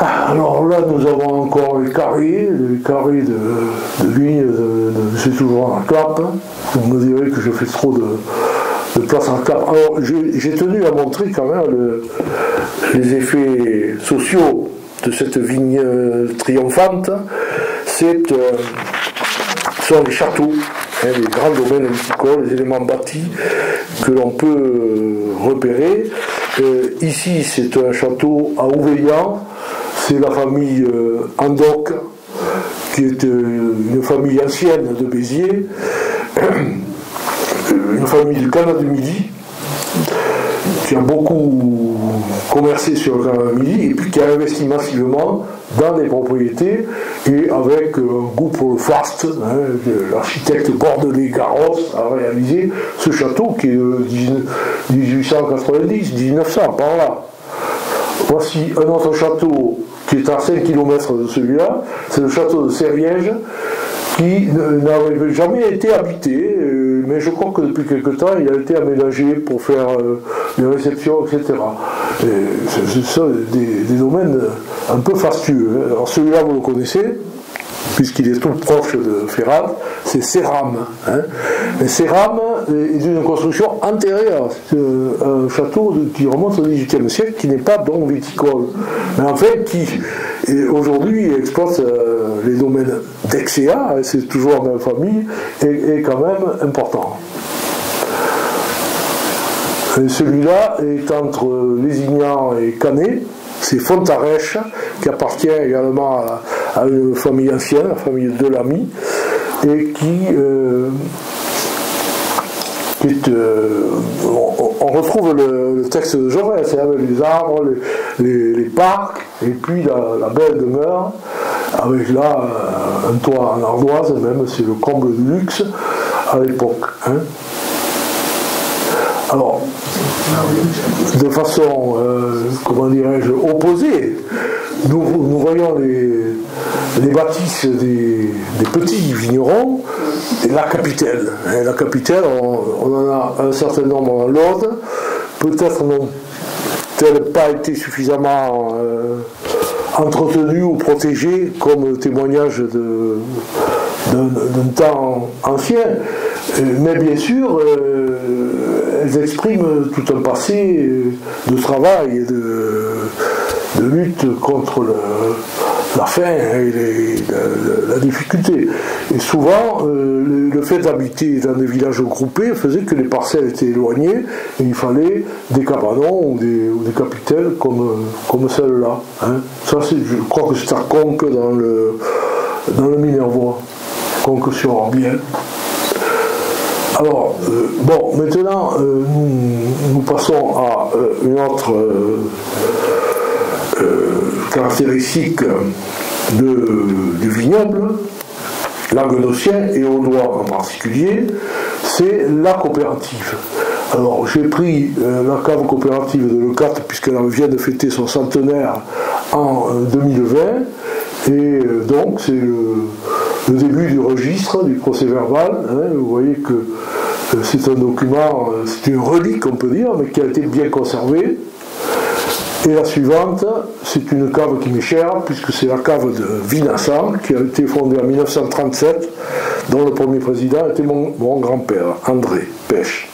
Ah, alors là, nous avons encore les carrés, les carrés de, de c'est toujours un clap. Vous me direz que je fais trop de, Alors, j'ai tenu à montrer quand même les effets sociaux de cette vigne triomphante. C'est, euh, sont les châteaux, hein, les grands domaines viticoles, les éléments bâtis que l'on peut euh, repérer. Euh, ici, c'est un château à Ouveillan c'est la famille euh, Andoc, qui est euh, une famille ancienne de Béziers, <clears throat> une famille du Canada du Midi, qui a beaucoup commercé sur le Canada du Midi et puis qui a investi massivement dans des propriétés et avec un goût pour le fast, hein, l'architecte bordelais Garros a réalisé ce château qui est de 1890, 1900, par là. Voici un autre château qui est à 5 km de celui-là, c'est le château de Serviège, qui n'avait jamais été habité, euh, mais je crois que depuis quelque temps, il a été aménagé pour faire euh, des réceptions, etc. C'est ça, des, domaines un peu fastueux. Hein. Alors celui-là, vous le connaissez, puisqu'il est tout proche de Ferrand, c'est Céram. Hein. Est d'une construction antérieure. Un château qui remonte au XVIIIe siècle, qui n'est pas donc viticole, mais en fait qui aujourd'hui exploite euh, les domaines d'Exea, c'est toujours la même famille, et, quand même important. Celui-là est entre Lézignan et Canet, c'est Fontarèche, qui appartient également à, une famille ancienne, la famille de l'ami, et qui, euh, euh, on, retrouve le, texte de Jaurès, avec les arbres, les, parcs, et puis la, belle demeure, avec là euh, un toit en ardoise, même c'est le comble du luxe à l'époque. Hein. Alors, de façon, euh, comment dirais-je, opposée, nous, voyons les, bâtisses des, petits vignerons la capitale. la capitale, on, en a un certain nombre en l'ordre, peut-être n'ont-elles pas été suffisamment euh, entretenues ou protégées comme témoignage d'un temps ancien. Euh, mais bien sûr, elles expriment tout un passé de travail et de, lutte contre la faim et la, difficulté. Et souvent, euh, le, fait d'habiter dans des villages groupés faisait que les parcelles étaient éloignées et il fallait des cabanons ou des, ou capitales comme, comme celle-là. Hein. Ça, je crois que c'est à Conque dans le, dans le Minervois, Conque sur Orbiel. Alors, euh, bon, maintenant, euh, nous, passons à une autre caractéristique du vignoble, languedocien et au doigt en particulier, c'est la coopérative. Alors, j'ai pris la cave coopérative de Lecat, puisqu'elle vient de fêter son centenaire en 2020, et donc c'est le le début du registre du procès verbal. Hein, vous voyez que euh, c'est un document, euh, c'est une relique, on peut dire, mais qui a été bien conservé. Et la suivante, c'est une cave qui m'est chère, puisque c'est la cave de Vinassan, qui a été fondée en 1937, dont le premier président était mon, grand-père, André Pêche.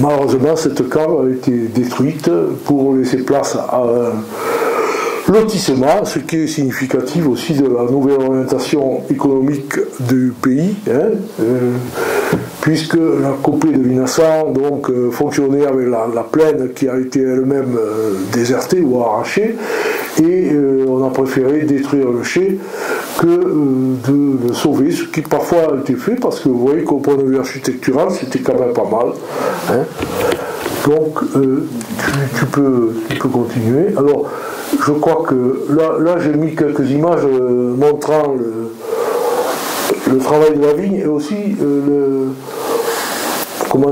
Malheureusement, cette cave a été détruite pour laisser place à un lotissement, ce qui est significatif aussi de la nouvelle orientation économique du pays, hein, euh, puisque la copée de Vinassan donc, euh, fonctionnait avec la, plaine qui a été elle-même euh, désertée ou arrachée, et on a préféré détruire le chai que de le sauver, ce qui parfois a été fait, parce que vous voyez qu'au point de vue architectural, c'était quand même pas mal. Hein. Donc, tu, peux, continuer. Alors, je crois que là, là j'ai mis quelques images euh, montrant le, travail de la vigne et aussi euh, le, comment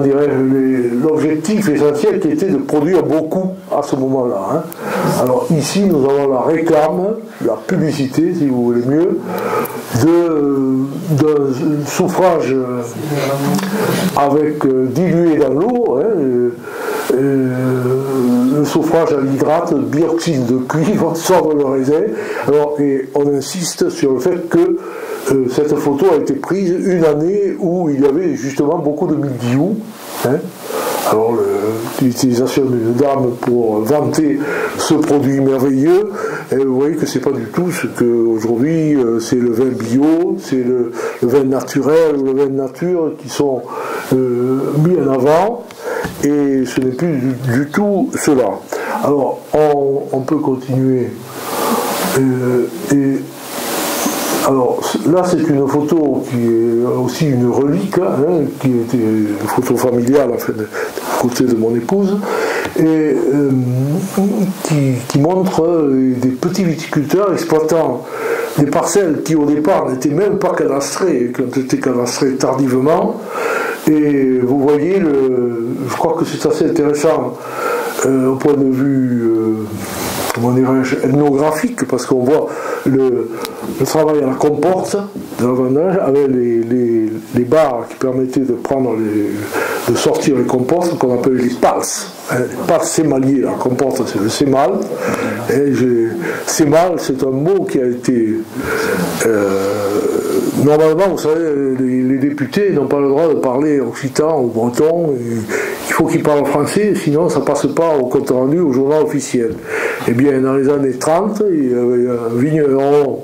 l'objectif essentiel qui était de produire beaucoup à ce moment-là. Hein. Alors ici, nous avons la réclame, la publicité, si vous voulez mieux, d'un souffrage avec euh, dilué dans l'eau. Hein, le soufrage à l'hydrate, bioxyde de cuivre, <laughs> sauve le raisin. Alors, et on insiste sur le fait que euh, cette photo a été prise une année où il y avait justement beaucoup de mildiou. Hein. Alors l'utilisation d'une dame pour vanter ce produit merveilleux, vous voyez que c'est pas du tout ce qu'aujourd'hui euh, c'est le vin bio, c'est le, vin naturel ou le vin nature qui sont euh, mis en avant, et ce n'est plus du, tout cela. Alors on, peut continuer. Alors là, c'est une photo qui est aussi une relique, hein, qui était une photo familiale, en fait, côté de mon épouse, et euh, qui, montre des petits viticulteurs exploitant des parcelles qui au départ n'étaient même pas cadastrées, qui ont été cadastrées tardivement. Et vous voyez, je crois que c'est assez intéressant euh, au point de vue, euh, comment dirais-je, ethnographique, parce qu'on voit le, travail à la comporte de la vendange avec les, les, barres qui permettaient de prendre de sortir les comportes qu'on appelle les palses. Hein, pas sémalier, la comporte c'est le sémal. Et sémal c'est un mot qui a été euh, normalement, vous savez, les, députés n'ont pas le droit de parler occitan ou breton. il faut qu'ils parlent français, sinon ça passe pas au compte rendu au journal officiel. Eh bien, dans les années 30, il y avait un vigneron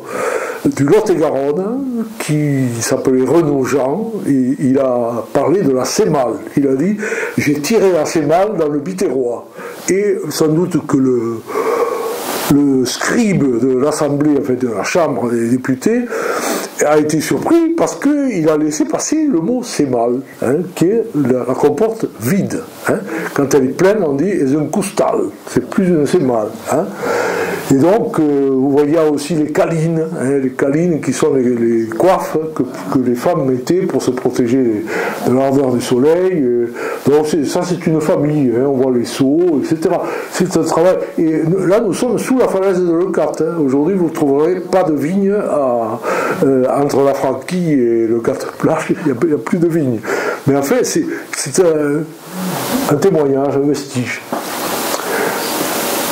du Lot-et-Garonne qui s'appelait Renaud Jean il a parlé de la sémale. Il a dit J'ai tiré la sémale dans le Biterrois. Et sans doute que le, scribe de l'Assemblée, en fait de la Chambre des députés, a été surpris parce qu'il a laissé passer le mot sémal, hein, qui la, comporte vide. Hein. Quand elle est pleine, on dit est un coustal, c'est plus un sémal. Hein. Et donc, euh, vous voyez aussi les calines, hein, les calines qui sont les, coiffes que, les femmes mettaient pour se protéger de l'ardeur du soleil. Euh, donc, ça, c'est une famille. Hein, on voit les seaux, etc. C'est un travail. Et là, nous sommes sous la falaise de Lecat. Hein. Aujourd'hui, vous ne trouverez pas de vignes euh, entre la Franquille et le Plage. Il n'y a, plus de vignes. Mais en fait, c'est un témoignage, un vestige.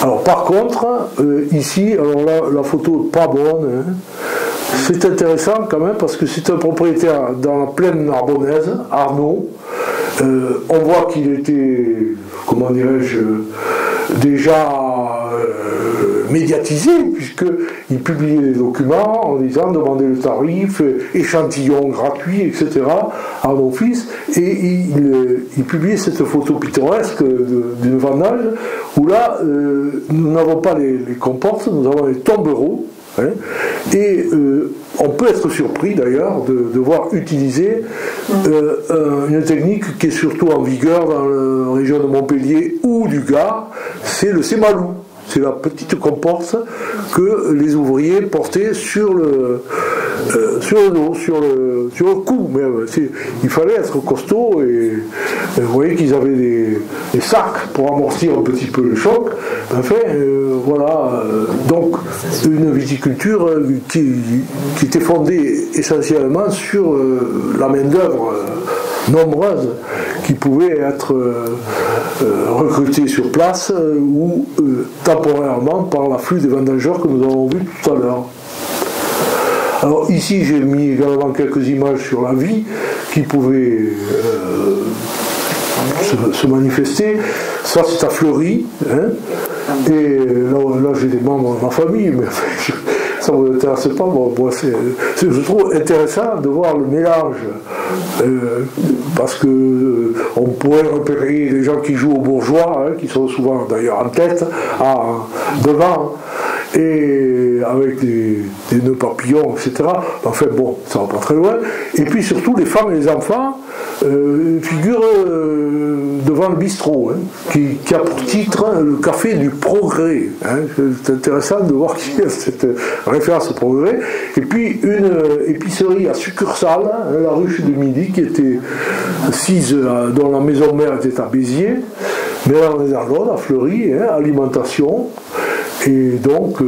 Alors par contre, euh, ici, alors là, la photo pas bonne. Hein. C'est intéressant quand même parce que c'est un propriétaire dans la plaine narbonnaise, Arnaud. Euh, on voit qu'il était, comment dirais-je, déjà euh, médiatisé, puisqu'il publiait des documents en disant demander le tarif, échantillon gratuit, etc. à mon fils, et il, publiait cette photo pittoresque d'une vandage où là, euh, nous n'avons pas les, comportes, nous avons les tombereaux, hein, et euh, on peut être surpris d'ailleurs de, voir utiliser une technique qui est surtout en vigueur dans la région de Montpellier ou du Gard, c'est le sémalou c'est la petite comporte que les ouvriers portaient sur le, euh, sur le dos, sur le, sur le cou. Euh, il fallait être costaud et, vous voyez qu'ils avaient des, sacs pour amortir un petit peu le choc. Enfin, euh, voilà. Donc, une viticulture qui, qui était fondée essentiellement sur la main-d'œuvre nombreuses qui pouvaient être euh, euh, recrutées sur place euh, ou temporairement par l'afflux des vendangeurs que nous avons vus tout à l'heure. Alors ici j'ai mis également quelques images sur la vie qui pouvaient se, manifester. Ça c'est à Fleury. Hein. et là, j'ai des membres de ma famille, mais ça ne vous intéresse pas. Bon, c'est, je trouve intéressant de voir le mélange, euh, parce que euh, on pourrait repérer les gens qui jouent aux bourgeois, hein, qui sont souvent d'ailleurs en tête, devant, et avec des, nœuds papillons, etc. Enfin bon, ça va pas très loin. Et puis surtout les femmes et les enfants euh, figurent euh, devant le bistrot, hein, qui, a pour titre hein, le café du progrès. Hein. C'est intéressant de voir qu'il y a cette référence au progrès. Et puis une euh, épicerie à succursale, la ruche du Midi, qui était assise, dont la maison mère était à Béziers. Mais là, on est dans à Fleury, alimentation. Et donc,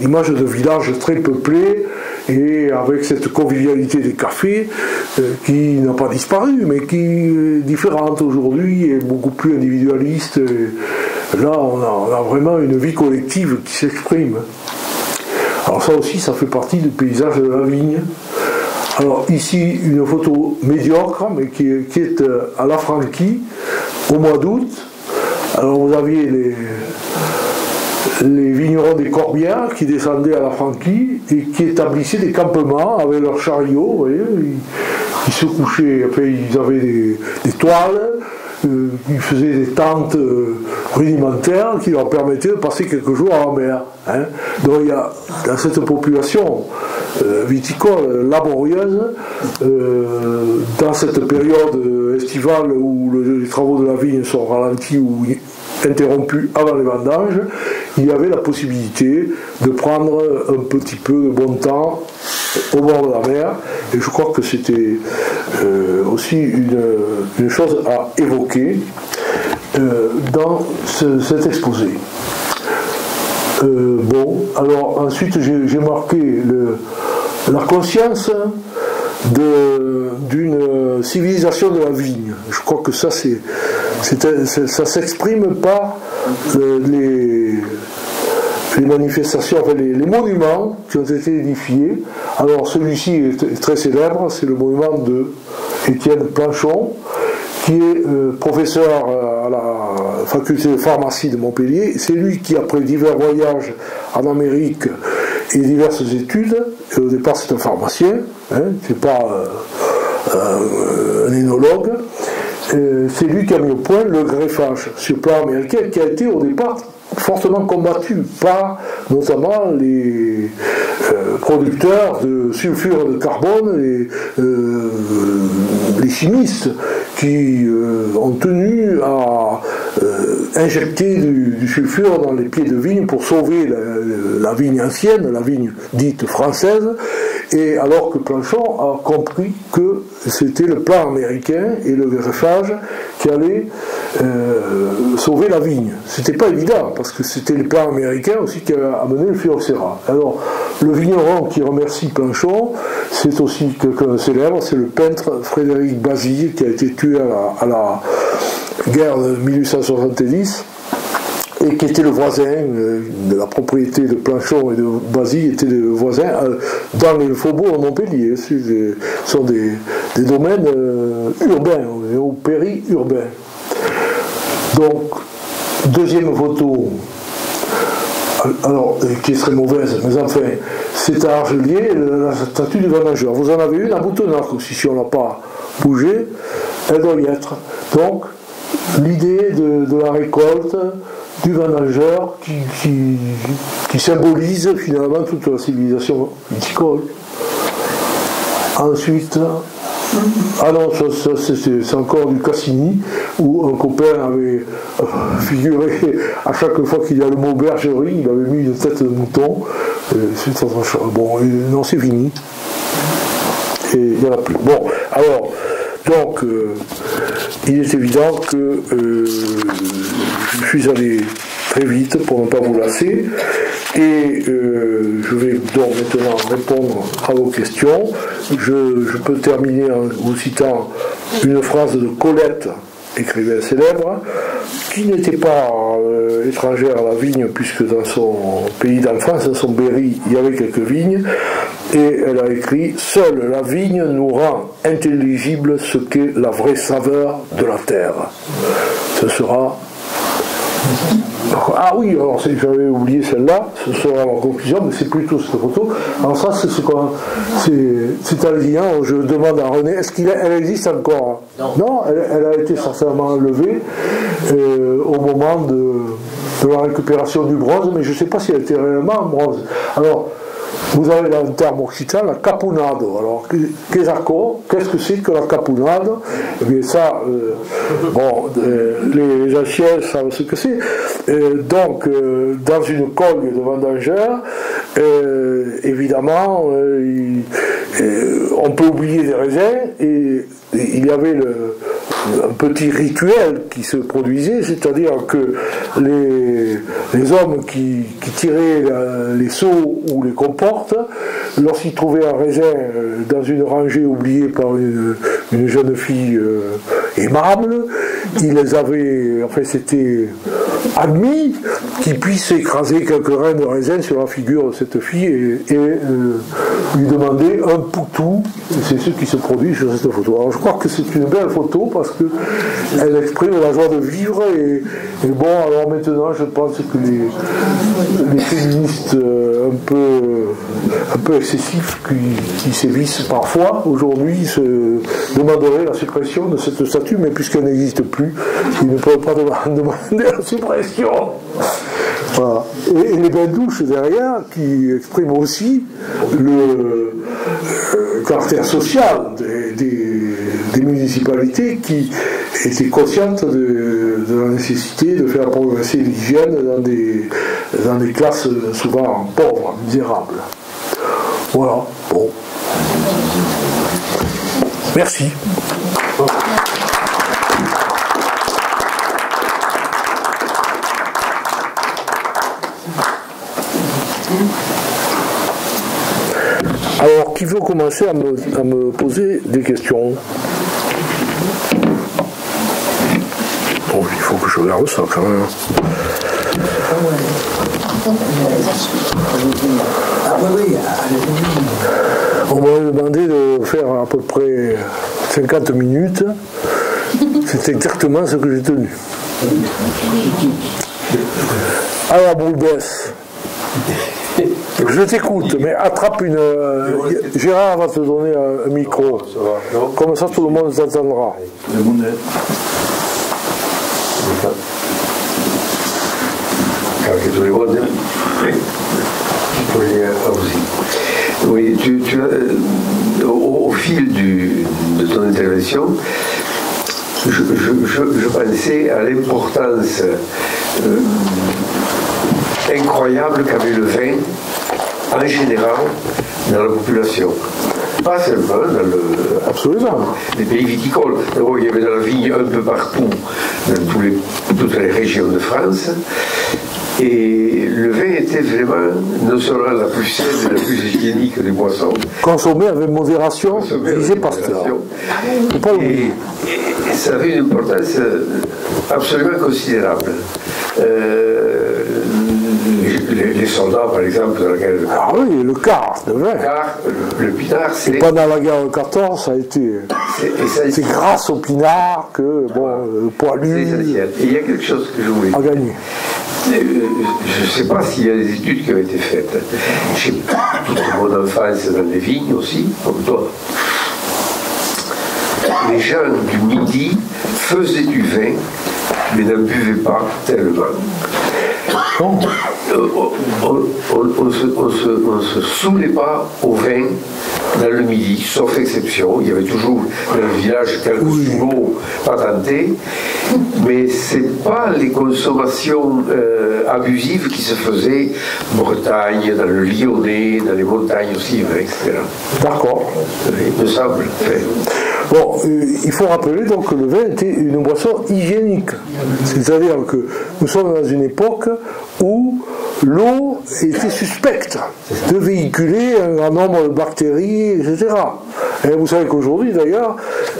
l'image de village très peuplé, et avec cette convivialité des cafés euh, qui n'a pas disparu, mais qui est différente aujourd'hui et beaucoup plus individualiste. là, on a, vraiment une vie collective qui s'exprime. Alors ça aussi, ça fait partie du paysage de la vigne. Alors ici, une photo médiocre, mais qui, est euh, à la Franquie, au mois d'août. Alors vous aviez les, vignerons des Corbières qui descendaient à la Franquie et qui établissaient des campements avec leurs chariots, vous ils, se couchaient, après ils avaient des, toiles, euh, ils faisaient des tentes euh, rudimentaires qui leur permettaient de passer quelques jours la mer. Hein. Donc il y a dans cette population euh, viticole laborieuse, dans cette période estivale où les travaux de la vigne sont ralentis ou interrompus avant les vendanges, il y avait la possibilité de prendre un petit peu de bon temps au bord de la mer. Et je crois que c'était euh, aussi une, chose à évoquer euh, dans cet exposé. Euh, bon, alors ensuite j'ai marqué la conscience d'une civilisation de la vigne. Je crois que ça, c'est, ça s'exprime pas les, les manifestations, enfin les, monuments qui ont été édifiés. Alors celui-ci est très célèbre, c'est le monument de Étienne Planchon, qui est euh, professeur euh, à la faculté de pharmacie de Montpellier. C'est lui qui, après divers voyages en Amérique et diverses études, et au départ c'est un pharmacien, hein, c'est pas euh, un énologue, c'est lui qui a mis au point le greffage sur plan américain qui a été au départ fortement combattu par notamment les euh, producteurs de sulfure de carbone euh, les chimistes qui euh, ont tenu à injecter du, sulfure dans les pieds de vigne pour sauver la, vigne ancienne, la vigne dite française, et alors que Planchon a compris que c'était le plan américain et le greffage qui allait sauver la vigne. C'était pas évident, parce que c'était le plan américain aussi qui a amené le phylloxéra. Alors, le vigneron qui remercie Planchon, c'est aussi quelqu'un célèbre, c'est le peintre Frédéric Basile qui a été tué à la, guerre de 1870 et qui était le voisin euh, de la propriété de Planchon et de Basile, était le voisin euh, dans les faubourgs de Montpellier. Ce sont des, domaines euh, urbains, ou péri-urbains. Donc, deuxième photo, alors, qui est très mauvaise, mais enfin, c'est à Argelier, la statue du vendangeur. Vous en avez une à Boutonnac aussi, si on n'a pas bougé, elle doit y être. Donc, l'idée de, la récolte, du vendangeur qui, qui, symbolise finalement toute la civilisation viticole. Ensuite, ah non, ça, c'est encore du Cassini, où un copain avait euh, figuré à chaque fois qu'il y a le mot bergerie, il avait mis une tête de mouton. bon, non, c'est fini. Et il n'y en a plus. Bon, alors, donc, euh, il est évident que euh, je suis allé très vite pour ne pas vous lasser. Et euh, je vais donc maintenant répondre à vos questions. Je, peux terminer en vous citant une phrase de Colette, écrivain célèbre, qui n'était pas euh, étrangère à la vigne, puisque dans son pays d'enfance, dans son Berry, il y avait quelques vignes, et elle a écrit Seule la vigne nous rend intelligible ce qu'est la vraie saveur de la terre. Ce sera ah oui, alors j'avais oublié celle-là, ce sera en conclusion, mais c'est plutôt cette photo. Alors ça, c'est ce qu'on. C'est un lien, je demande à René, est-ce qu'elle existe encore Non, elle, a été certainement enlevée euh, au moment de, de, la récupération du bronze, mais je ne sais pas si elle était réellement en bronze. Alors, vous avez là un terme occitan, la caponado. Alors, qu'est-ce que c'est que la caponade Eh bien, ça, euh, bon, euh, les, anciens savent ce que c'est. Euh, donc, dans une cogne de vendangeur, évidemment, on peut oublier les raisins et il y avait un petit rituel qui se produisait, c'est-à-dire que les, hommes qui, tiraient les seaux ou les comportes lorsqu'il trouvait un raisin dans une rangée oubliée par une, jeune fille aimable, il les avait, enfin c'était admis qu'il puisse écraser quelques grains de raisin sur la figure de cette fille et, lui demander un poutou. C'est ce qui se produit sur cette photo. Alors je crois que c'est une belle photo parce qu'elle exprime la joie de vivre et, bon, alors maintenant je pense que les, féministes euh, un peu, un peu excessifs qui, sévissent parfois aujourd'hui se demanderaient la suppression de cette statue, mais puisqu'elle n'existe plus, ils ne peuvent pas <laughs> demander la suppression. Et, les bains douches derrière qui expriment aussi le euh, caractère social des, municipalités qui étaient conscientes de, la nécessité de faire progresser l'hygiène dans des, dans des classes souvent pauvres, misérables. Voilà, bon. Merci. Alors, qui veut commencer à me, poser des questions Bon, il faut que je regarde ça quand même. On m'a demandé de faire à peu près 50 minutes. C'est exactement ce que j'ai tenu. Alors, Boulbès, je t'écoute, mais attrape une. Gérard va te donner un, micro. Comme ça, tout le monde t'entendra. Oui, tu, tu euh, au, fil du, de ton intervention, je pensais à l'importance euh, incroyable qu'avait le vin en général dans la population. Pas seulement dans le, Absolument. les pays viticoles. D'abord, il y avait de la vigne un peu partout, dans tous les, toutes les régions de France. Et le vin était vraiment non seulement la plus saine et la plus hygiénique des boissons. Consommé avec modération, disait Pasteur. Et, et, ça avait une importance absolument considérable. Euh, les, soldats, par exemple, de la guerre de Ah oui, le quart de vin. Le, le pinard, c'est. Pendant la guerre de 14, ça a été. C'est grâce au pinard que, bon, le poilu. C'est essentiel. Et il y a quelque chose que je voulais. A gagné. Euh, je ne sais pas s'il y a des études qui ont été faites. J'ai toute mon enfance dans les vignes aussi, comme toi. Les gens du Midi faisaient du vin, mais n'en buvaient pas tellement. On ne se, saoulait pas au vin dans le midi, sauf exception. Il y avait toujours dans le village quelques sous patentés, mais ce n'est pas les consommations euh, abusives qui se faisaient en Bretagne, dans le Lyonnais, dans les montagnes aussi, etc. D'accord. Il me semble. Bon, euh, il faut rappeler donc que le vin était une boisson hygiénique. C'est-à-dire que nous sommes dans une époque où l'eau était suspecte de véhiculer un grand nombre de bactéries, etc. Et vous savez qu'aujourd'hui, d'ailleurs,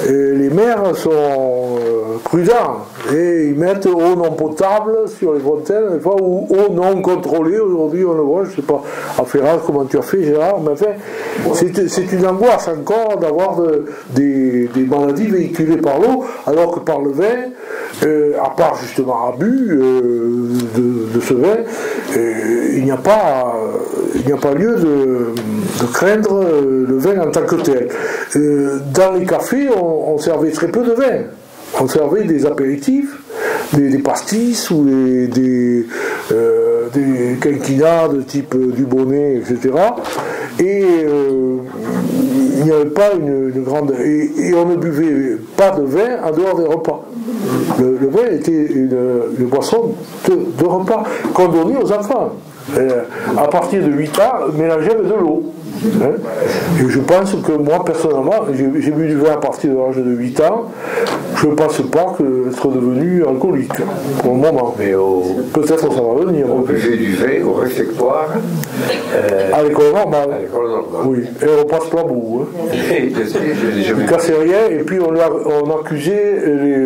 euh, les maires sont euh, prudents et ils mettent eau non potable sur les fontaines, des fois, ou eau non contrôlée. Aujourd'hui, on le voit, je ne sais pas, à Ferrand, comment tu as fait, Gérard, mais enfin, c'est une angoisse encore d'avoir des, maladies véhiculées par l'eau, alors que par le vin, euh, à part justement abus de, ce vin, il n'y a pas, il n'y a pas lieu de, craindre le vin en tant que tel. Euh, dans les cafés, on, servait très peu de vin. On servait des apéritifs, des, pastis ou des, des, euh, quinquinats de type du bonnet, etc. Et euh, il n'y avait pas une, grande. Et, on ne buvait pas de vin en dehors des repas. Le, vin était une, boisson de, repas qu'on donnait aux enfants. Euh, à partir de 8 ans, mélanger avec de l'eau. Hein. Et je pense que moi, personnellement, j'ai bu du vin à partir de l'âge de 8 ans. Je ne pense pas que être devenu alcoolique pour le moment. Mais peut-être que ça va venir. On buvait du vin au réfectoire. Euh, à l'école normale. Oui, et on passe pas bout. Hein. <laughs> ne cassait rien, et puis on, a, on accusait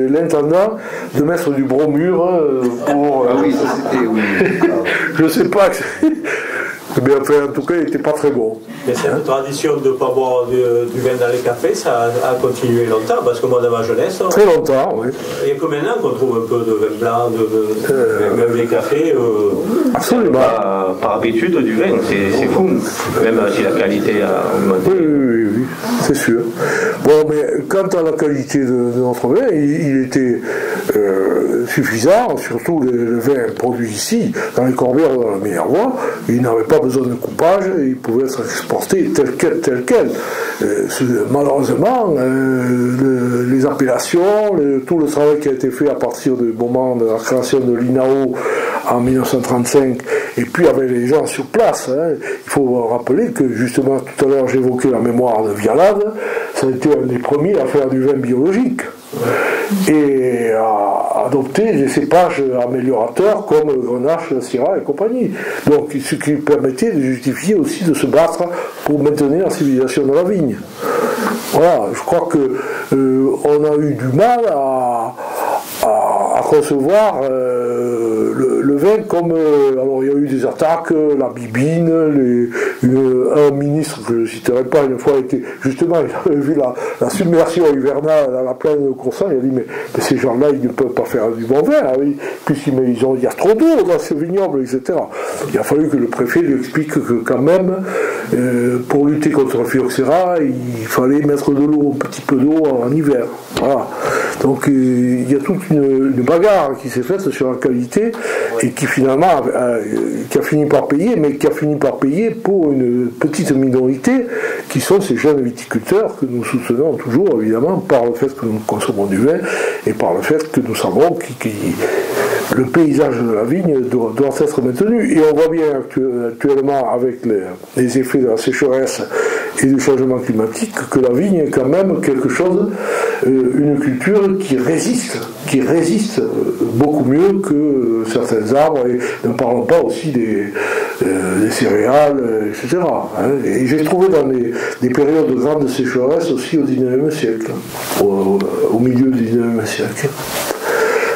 l'intendant de mettre du bromure euh, pour. Ah oui, ça c'était, oui. <laughs> je sais pas. <laughs> Mais enfin, en tout cas, il n'était pas très bon. Mais cette tradition de ne pas boire du, vin dans les cafés, ça a, continué longtemps, parce que moi, dans ma jeunesse. Très longtemps, oui. Il y a que maintenant qu'on trouve un peu de vin blanc, de, euh, même les cafés. Euh, absolument. Par, habitude, du vin, c'est fou. Même si la qualité a augmenté. Oui, oui, oui, c'est sûr. Bon, mais quant à la qualité de, notre vin, il, était euh, suffisant, surtout le, vin produit ici, dans les corbières dans la meilleure voie, il n'avait pas besoin de coupage, il pouvait être exporté tel quel, tel quel. Euh, malheureusement, euh, les appellations, tout le travail qui a été fait à partir du moment de la création de l'INAO en 1935, et puis avec les gens sur place, hein, il faut rappeler que justement tout à l'heure j'évoquais la mémoire de Vialade, ça a été un des premiers à faire du vin biologique et à adopter des cépages améliorateurs comme Grenache, Syrah et compagnie. Donc, ce qui permettait de justifier aussi de se battre pour maintenir la civilisation de la vigne. Voilà, je crois que euh, on a eu du mal à, à, concevoir euh, le, vin comme. Euh, alors il y a eu des attaques, euh, la bibine, un ministre, je ne citerai pas, une fois, était, justement, il avait vu la, submersion hivernale à la plaine de Coursan, il a dit mais, ces gens-là, ils ne peuvent pas faire du bon vin, hein, puisqu'il il y a trop d'eau dans ce vignoble, etc. Il a fallu que le préfet lui explique que quand même, pour lutter contre le phylloxéra, il fallait mettre de l'eau, un petit peu d'eau en hiver. Voilà. Donc il y a toute une, bagarre qui s'est faite sur la qualité et qui finalement a, qui a fini par payer, mais qui a fini par payer pour une petite minorité qui sont ces jeunes viticulteurs que nous soutenons toujours évidemment par le fait que nous consommons du vin et par le fait que nous savons que le paysage de la vigne doit, être maintenu. Et on voit bien actuellement avec les effets de la sécheresse et du changement climatique que la vigne est quand même quelque chose, euh, une culture qui résiste, qui résiste euh, beaucoup mieux que certains arbres, et ne parlons pas aussi des, euh, céréales, etc. Hein. Et j'ai trouvé dans des, périodes de grande sécheresse aussi au XIXe siècle, au, milieu du XIXe siècle.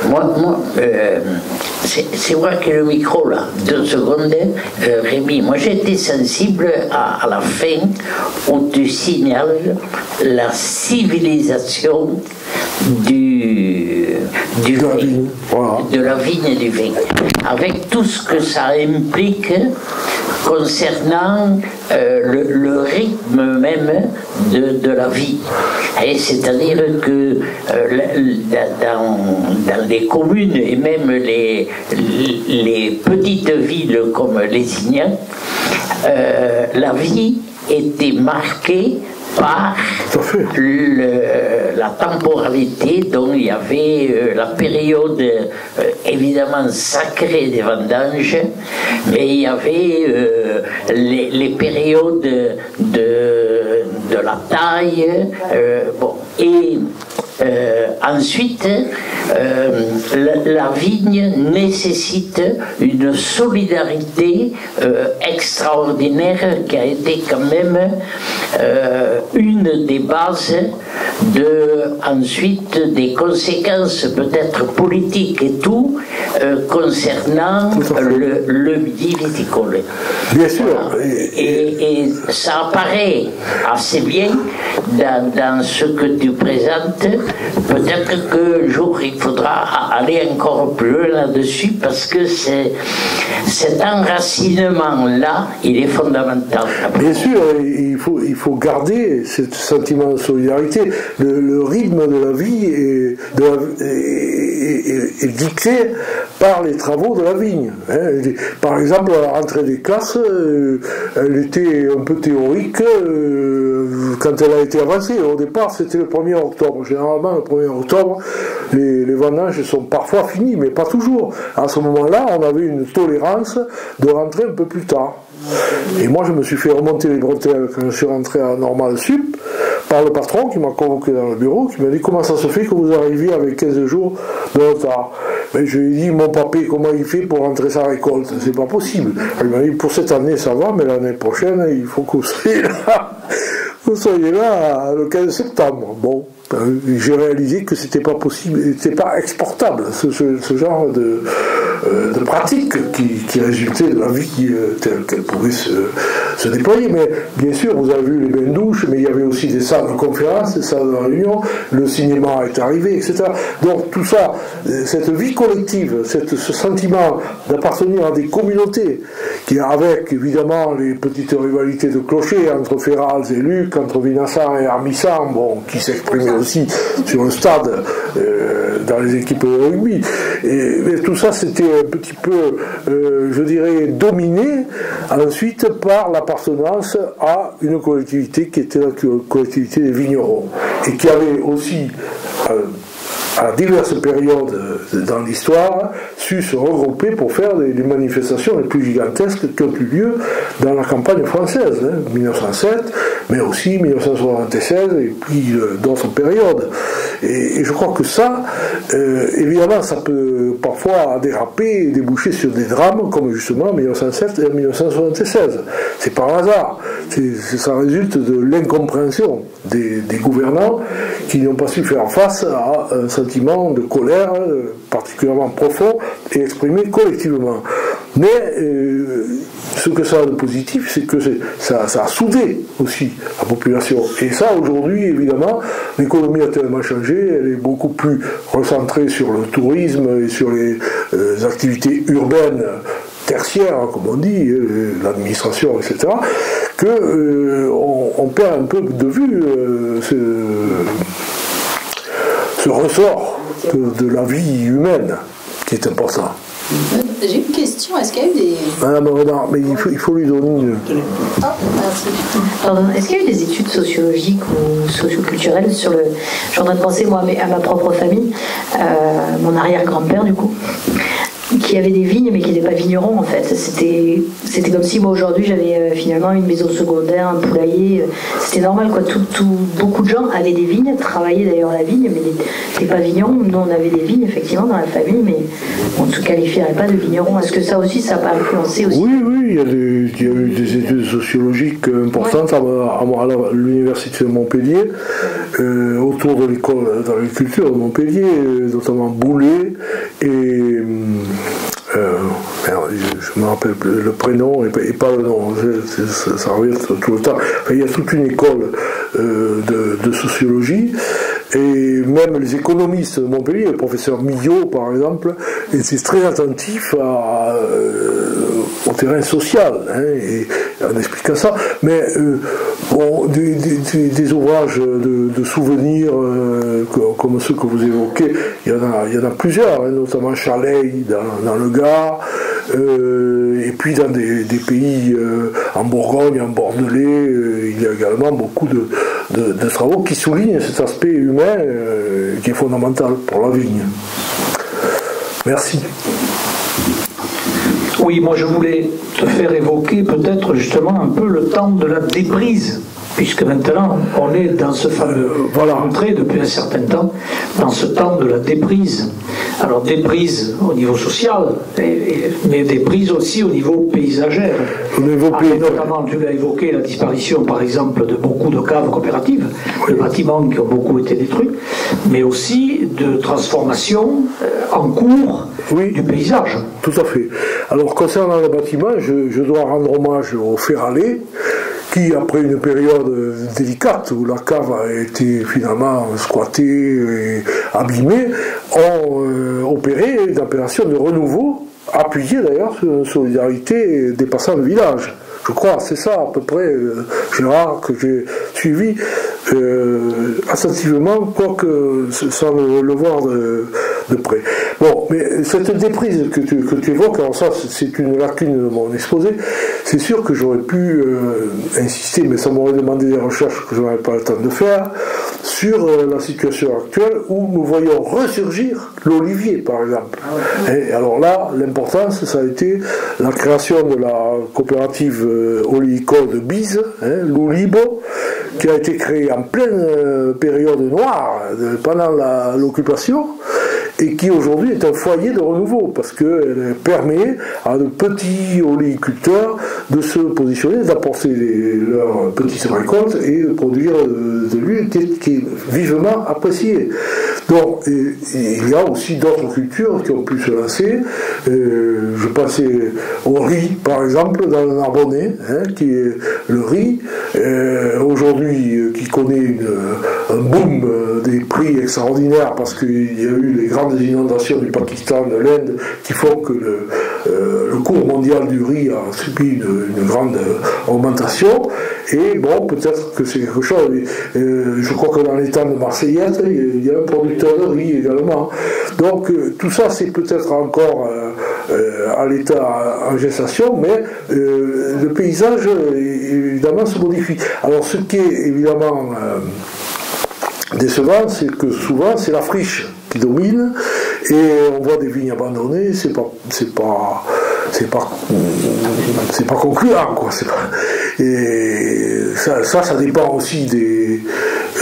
Moi, moi euh, c'est vrai que le micro, là, deux secondes, euh, Rémi, moi été sensible à, la fin où tu signales la civilisation du, du de, la vigne. de la vigne et du vin, avec tout ce que ça implique concernant euh, le, rythme même de, la vie. C'est-à-dire que euh, dans, les communes et même les, les petites villes comme Lézignan, euh, la vie était marquée par la temporalité dont il y avait euh, la période euh, évidemment sacrée des vendanges, mais il y avait euh, les, périodes de, de la taille. bon, et euh, ensuite, euh, la, vigne nécessite une solidarité euh, extraordinaire qui a été quand même une des bases de ensuite des conséquences peut-être politiques et tout concernant le, le viticole. Bien sûr. Et, ça apparaît assez bien dans, dans ce que tu présentes peut-être qu'un jour il faudra aller encore plus là-dessus parce que c'est, cet enracinement-là, il est fondamental. Bien sûr, il faut, il faut garder ce sentiment de solidarité. Le, rythme de la vie est, dicté par les travaux de la vigne. Hein. Par exemple, la rentrée des classes, euh, elle était un peu théorique euh, quand elle a été avancée. Au départ, c'était le 1er octobre. Généralement, le 1er octobre, les, vendanges sont parfois finies, mais pas toujours. À ce moment-là, on avait une tolérance de rentrer un peu plus tard. Et moi, je me suis fait remonter les bretelles quand je suis rentré à Normal Sup par le patron qui m'a convoqué dans le bureau, qui m'a dit comment ça se fait que vous arriviez avec 15 jours de retard? Mais je lui ai dit mon papé, comment il fait pour rentrer sa récolte? C'est pas possible. Il m'a dit pour cette année ça va, mais l'année prochaine il faut que vous soyez là, <laughs> vous soyez là le 15 septembre. Bon, j'ai réalisé que c'était pas possible, c'était pas exportable ce, genre de, euh, pratique qui, résultait de la vie euh, telle qu'elle pouvait se, déployer. Mais bien sûr, vous avez vu les bains douches, mais il y avait aussi des salles de conférence, des salles de réunion, le cinéma est arrivé, etc. Donc tout ça, cette vie collective, ce sentiment d'appartenir à des communautés, qui avec évidemment les petites rivalités de clochers entre Ferraz et Luc, entre Vinassan et Armissan, bon, qui s'exprimaient aussi sur le stade euh, dans les équipes de rugby. Et, tout ça, c'était un petit peu, euh, je dirais, dominé ensuite par l'appartenance à une collectivité qui était la collectivité des vignerons et qui avait aussi euh, à diverses périodes dans l'histoire, su se regrouper pour faire les, manifestations les plus gigantesques qui ont eu lieu dans la campagne française, 1907, hein, mais aussi 1976 et puis euh, d'autres périodes. Et, je crois que ça, euh, évidemment, ça peut parfois déraper et déboucher sur des drames comme justement 1907 et 1976. C'est par hasard. ça résulte de l'incompréhension des, gouvernants qui n'ont pas su faire face à un de colère euh, particulièrement profond et exprimé collectivement. Mais euh, ce que ça a de positif, c'est que ça, a soudé aussi la population. Et ça, aujourd'hui, évidemment, l'économie a tellement changé, elle est beaucoup plus recentrée sur le tourisme et sur les euh, activités urbaines tertiaires, comme on dit, l'administration, etc., que on, perd un peu de vue ce ce ressort de, la vie humaine qui est important. J'ai une question. Est-ce qu'il y a eu des. Madame non, mais il faut, il faut lui donner une. Ah, merci. Est-ce qu'il y a eu des études sociologiques ou socioculturelles sur le. Je suis en train de penser, moi, à ma propre famille, euh, mon arrière-grand-père, du coup qui avait des vignes mais qui n'étaient pas vignerons en fait. C'était, c'était comme si moi aujourd'hui j'avais euh, finalement une maison secondaire, un poulailler. Euh, c'était normal quoi. Tout, tout, beaucoup de gens avaient des vignes, travaillaient d'ailleurs la vigne, mais n'étaient pas vignerons. Nous on avait des vignes effectivement dans la famille, mais on ne se qualifierait pas de vignerons. Est-ce que ça aussi ça n'a pas influencé aussi Oui, oui, il y, a eu des études sociologiques importantes à, l'université de Montpellier, euh, autour de l'école d'agriculture de Montpellier, notamment Boulet et euh, je me rappelle le prénom et, pas le nom, ça, revient tout le temps. il y a toute une école euh, de, sociologie et même les économistes de Montpellier, le professeur Millot par exemple, étaient très attentifs euh, au terrain social hein, et en expliquant ça. Mais bon, des, ouvrages de, souvenirs comme ceux que vous évoquez, il y en a, il y en a plusieurs, hein, notamment Chalet dans, dans le Gard. Euh, et puis dans des, pays euh, en Bourgogne, en Bordelais, euh, il y a également beaucoup de, travaux qui soulignent cet aspect humain qui est fondamental pour la vigne. Merci. Oui, moi je voulais te faire évoquer peut-être justement un peu le temps de la déprise puisque maintenant on est dans ce fameux, voilà, entré depuis un certain temps, dans ce temps de la déprise. Alors déprise au niveau social, mais déprise aussi au niveau paysagère. Au niveau ah, notamment, tu l'as évoqué, la disparition par exemple de beaucoup de caves coopératives, de bâtiments qui ont beaucoup été détruits, mais aussi de transformation euh, en cours du paysage. Tout à fait. Alors concernant les bâtiments, je, je dois rendre hommage au Ferralé, après une période délicate où la cave a été finalement squattée et abîmée, ont euh, opéré une opération de renouveau, appuyée d'ailleurs sur une solidarité dépassant le village. Je crois, c'est ça à peu près, euh, Gérard, que j'ai suivi euh, quoique sans le, voir de, près. Bon, mais cette déprise que tu, que tu évoques, alors ça c'est une lacune de mon exposé, c'est sûr que j'aurais pu euh, insister, mais ça m'aurait demandé des recherches que je n'avais pas le temps de faire, sur euh, la situation actuelle où nous voyons ressurgir l'olivier, par exemple. Ah Et alors là, l'importance, ça a été la création de la coopérative euh, oléicole de Bise, hein, l'Oulibo, qui a été créée en pleine euh, période noire, pendant l'occupation et qui aujourd'hui est un foyer de renouveau parce qu'elle permet à de petits oléiculteurs de se positionner, d'apporter leurs petites récoltes et de produire de l'huile qui, est vivement appréciée. Donc il y a aussi d'autres cultures qui ont pu se lancer. Euh, je pensais au riz par exemple dans le Narbonnais, hein, qui est le riz euh, aujourd'hui euh, qui connaît un boom des prix extraordinaires parce qu'il y a eu les des inondations du Pakistan, de l'Inde, qui font que euh, le, cours mondial du riz a subi une, grande euh, augmentation. Et bon, peut-être que c'est quelque chose. Euh, je crois que dans l'état de Marseillaise, il y a un producteur de riz également. Donc tout ça, c'est peut-être encore à l'état en gestation, mais le paysage, évidemment, se modifie. Alors ce qui est évidemment décevant, c'est que souvent, c'est la friche qui domine, et on voit des vignes abandonnées, c'est pas, c'est pas, c'est pas, c'est pas concluant, quoi. et ça, ça, dépend aussi des,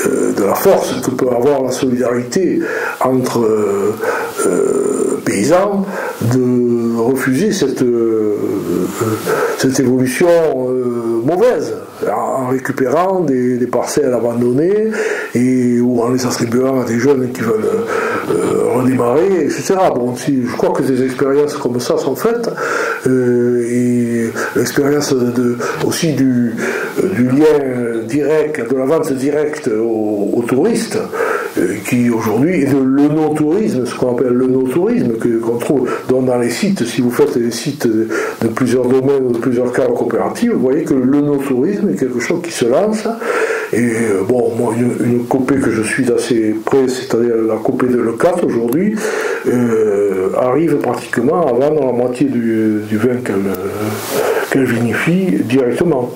euh, de la force que peut avoir la solidarité entre euh, paysans de refuser cette, cette évolution mauvaise en récupérant des, parcelles abandonnées et, ou en les attribuant à des jeunes qui veulent euh, redémarrer, etc. Bon, je crois que des expériences comme ça sont faites euh, et l'expérience de, aussi du, du, lien direct, de la vente directe aux, touristes euh, qui aujourd'hui est de l'œnotourisme, ce qu'on appelle l'œnotourisme, qu'on trouve dans les sites, si vous faites des sites de, plusieurs domaines, de plusieurs cas coopératives, vous voyez que l'œnotourisme est quelque chose qui se lance. Et euh, bon, moi, une, copée que je suis assez près, c'est-à-dire la copée de Le4 aujourd'hui, euh, arrive pratiquement à vendre la moitié du, vin qu'elle vinifie directement.